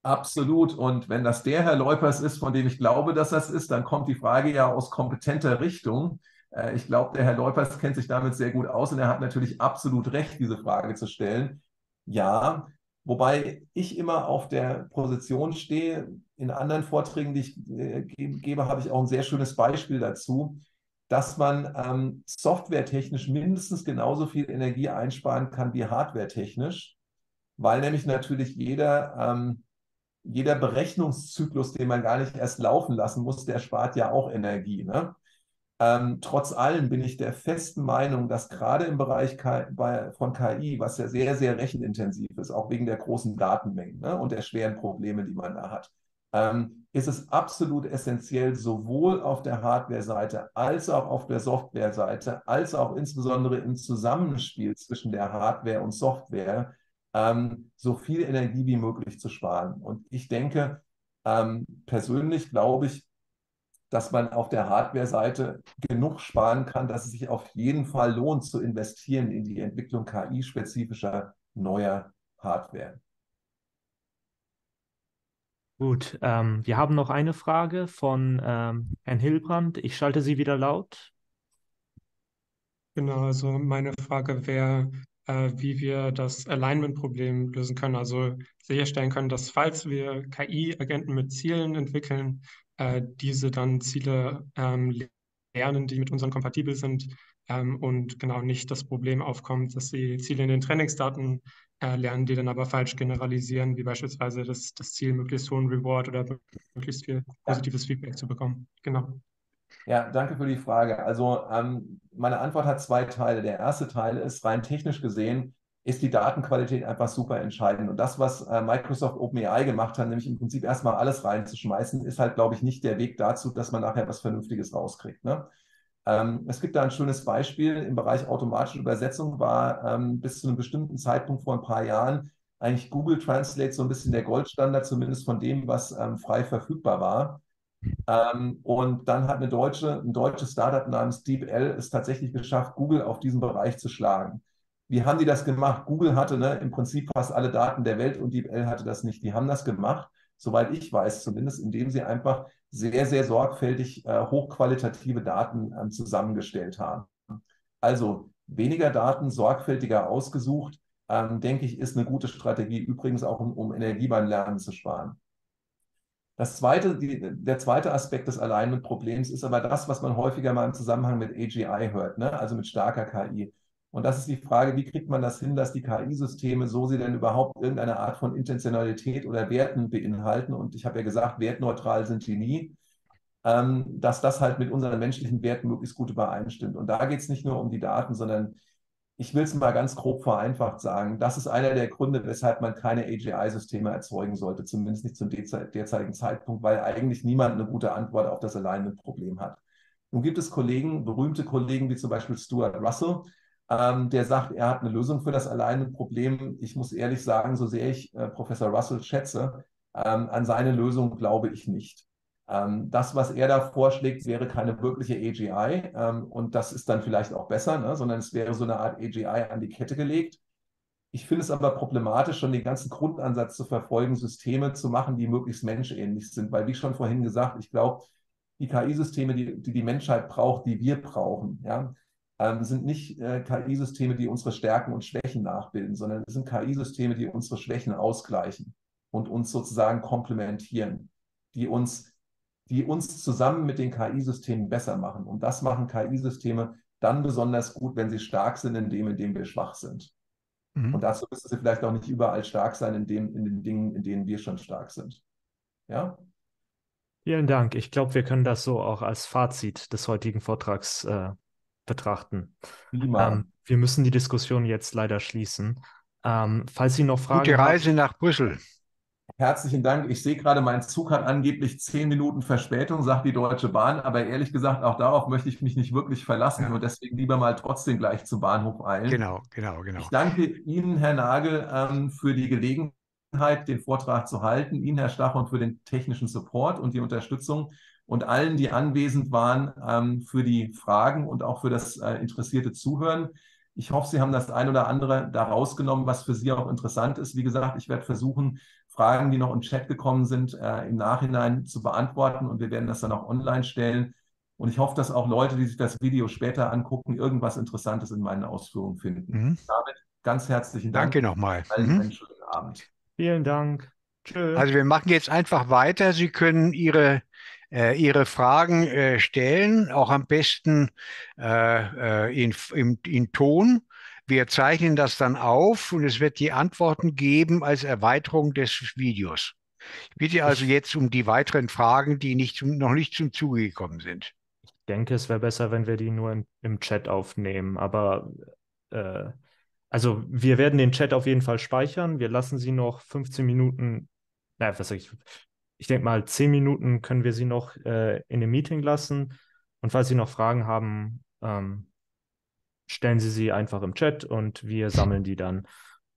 Absolut. Und wenn das der Herr Leupers ist, von dem ich glaube, dass das ist, dann kommt die Frage ja aus kompetenter Richtung. Äh, ich glaube, der Herr Leupers kennt sich damit sehr gut aus und er hat natürlich absolut recht, diese Frage zu stellen. Ja, Wobei ich immer auf der Position stehe, in anderen Vorträgen, die ich äh, gebe, habe ich auch ein sehr schönes Beispiel dazu, dass man ähm, softwaretechnisch mindestens genauso viel Energie einsparen kann wie hardwaretechnisch, weil nämlich natürlich jeder, ähm, jeder Berechnungszyklus, den man gar nicht erst laufen lassen muss, der spart ja auch Energie. Ne? Ähm, trotz allem bin ich der festen Meinung, dass gerade im Bereich bei, von KI, was ja sehr, sehr rechenintensiv ist, auch wegen der großen Datenmengen ne, und der schweren Probleme, die man da hat, ähm, ist es absolut essentiell, sowohl auf der Hardware-Seite als auch auf der Software-Seite, als auch insbesondere im Zusammenspiel zwischen der Hardware und Software, ähm, so viel Energie wie möglich zu sparen. Und ich denke, ähm, persönlich glaube ich, dass man auf der Hardware-Seite genug sparen kann, dass es sich auf jeden Fall lohnt zu investieren in die Entwicklung KI-spezifischer neuer Hardware. Gut, ähm, wir haben noch eine Frage von ähm, Herrn Hilbrand. Ich schalte sie wieder laut. Genau, also meine Frage wäre, äh, wie wir das Alignment-Problem lösen können. Also sicherstellen können, dass falls wir KI-Agenten mit Zielen entwickeln, äh, diese dann Ziele ähm, lernen, die mit unseren kompatibel sind ähm, und genau nicht das Problem aufkommt, dass sie Ziele in den Trainingsdaten äh, lernen, die dann aber falsch generalisieren, wie beispielsweise das, das Ziel, möglichst hohen Reward oder möglichst viel positives ja. Feedback zu bekommen. Genau. Ja, danke für die Frage. Also ähm, meine Antwort hat zwei Teile. Der erste Teil ist rein technisch gesehen, ist die Datenqualität einfach super entscheidend. Und das, was äh, Microsoft OpenAI gemacht hat, nämlich im Prinzip erstmal alles reinzuschmeißen, ist halt, glaube ich, nicht der Weg dazu, dass man nachher was Vernünftiges rauskriegt. Ne? Ähm, es gibt da ein schönes Beispiel im Bereich automatische Übersetzung, war ähm, bis zu einem bestimmten Zeitpunkt vor ein paar Jahren eigentlich Google Translate so ein bisschen der Goldstandard, zumindest von dem, was ähm, frei verfügbar war. Ähm, und dann hat eine deutsche, ein deutsches Startup namens DeepL es tatsächlich geschafft, Google auf diesem Bereich zu schlagen. Wie haben die das gemacht? Google hatte ne, im Prinzip fast alle Daten der Welt und DeepL hatte das nicht. Die haben das gemacht, soweit ich weiß zumindest, indem sie einfach sehr, sehr sorgfältig äh, hochqualitative Daten äh, zusammengestellt haben. Also weniger Daten, sorgfältiger ausgesucht, ähm, denke ich, ist eine gute Strategie, übrigens auch um, um Energie beim Lernen zu sparen. Das zweite, die, der zweite Aspekt des Alignment-Problems ist aber das, was man häufiger mal im Zusammenhang mit AGI hört, ne? also mit starker KI. Und das ist die Frage, wie kriegt man das hin, dass die KI-Systeme, so sie denn überhaupt irgendeine Art von Intentionalität oder Werten beinhalten, und ich habe ja gesagt, wertneutral sind die nie, ähm, dass das halt mit unseren menschlichen Werten möglichst gut übereinstimmt. Und da geht es nicht nur um die Daten, sondern ich will es mal ganz grob vereinfacht sagen, das ist einer der Gründe, weshalb man keine AGI-Systeme erzeugen sollte, zumindest nicht zum derzeitigen Zeitpunkt, weil eigentlich niemand eine gute Antwort auf das Alignment-Problem hat. Nun gibt es Kollegen, berühmte Kollegen wie zum Beispiel Stuart Russell, ähm, der sagt, er hat eine Lösung für das Alignment-Problem. Ich muss ehrlich sagen, so sehr ich äh, Professor Russell schätze, ähm, an seine Lösung glaube ich nicht. Ähm, das, was er da vorschlägt, wäre keine wirkliche AGI ähm, und das ist dann vielleicht auch besser, ne? sondern es wäre so eine Art AGI an die Kette gelegt. Ich finde es aber problematisch, schon den ganzen Grundansatz zu verfolgen, Systeme zu machen, die möglichst menschähnlich sind, weil wie schon vorhin gesagt, ich glaube, die KI-Systeme, die, die, die Menschheit braucht, die wir brauchen, ja, ähm, sind nicht äh, KI-Systeme, die unsere Stärken und Schwächen nachbilden, sondern es sind KI-Systeme, die unsere Schwächen ausgleichen und uns sozusagen komplementieren, die uns die uns zusammen mit den KI-Systemen besser machen. Und das machen KI-Systeme dann besonders gut, wenn sie stark sind in dem, in dem wir schwach sind. Mhm. Und dazu müssen sie vielleicht auch nicht überall stark sein in, dem, in den Dingen, in denen wir schon stark sind. Ja? Vielen Dank. Ich glaube, wir können das so auch als Fazit des heutigen Vortrags äh, betrachten. Ähm, wir müssen die Diskussion jetzt leider schließen. Ähm, falls Sie noch Fragen Gute Reise haben, nach Brüssel. Herzlichen Dank. Ich sehe gerade, mein Zug hat angeblich zehn Minuten Verspätung, sagt die Deutsche Bahn. Aber ehrlich gesagt, auch darauf möchte ich mich nicht wirklich verlassen ja. und deswegen lieber mal trotzdem gleich zum Bahnhof eilen. Genau, genau, genau. Ich danke Ihnen, Herr Nagel, ähm, für die Gelegenheit, den Vortrag zu halten. Ihnen, Herr Stachon, für den technischen Support und die Unterstützung und allen, die anwesend waren, ähm, für die Fragen und auch für das äh, interessierte Zuhören. Ich hoffe, Sie haben das ein oder andere da rausgenommen, was für Sie auch interessant ist. Wie gesagt, ich werde versuchen, Fragen, die noch im Chat gekommen sind, äh, im Nachhinein zu beantworten und wir werden das dann auch online stellen. Und ich hoffe, dass auch Leute, die sich das Video später angucken, irgendwas Interessantes in meinen Ausführungen finden. Mhm. Damit ganz herzlichen Dank. Danke nochmal. Allen mhm. einen schönen Abend. Vielen Dank. Tschüss. Also wir machen jetzt einfach weiter. Sie können Ihre äh, Ihre Fragen äh, stellen, auch am besten äh, äh in, in, in Ton. Wir zeichnen das dann auf und es wird die Antworten geben als Erweiterung des Videos. Ich bitte also jetzt um die weiteren Fragen, die nicht zum, noch nicht zum Zuge gekommen sind. Ich denke, es wäre besser, wenn wir die nur in, im Chat aufnehmen. Aber äh, also wir werden den Chat auf jeden Fall speichern. Wir lassen sie noch 15 Minuten, naja, was sag ich, ich denke mal 10 Minuten können wir sie noch äh, in dem Meeting lassen. Und falls Sie noch Fragen haben, ähm, stellen Sie sie einfach im Chat und wir sammeln die dann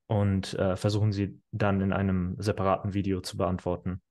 und äh, versuchen sie dann in einem separaten Video zu beantworten.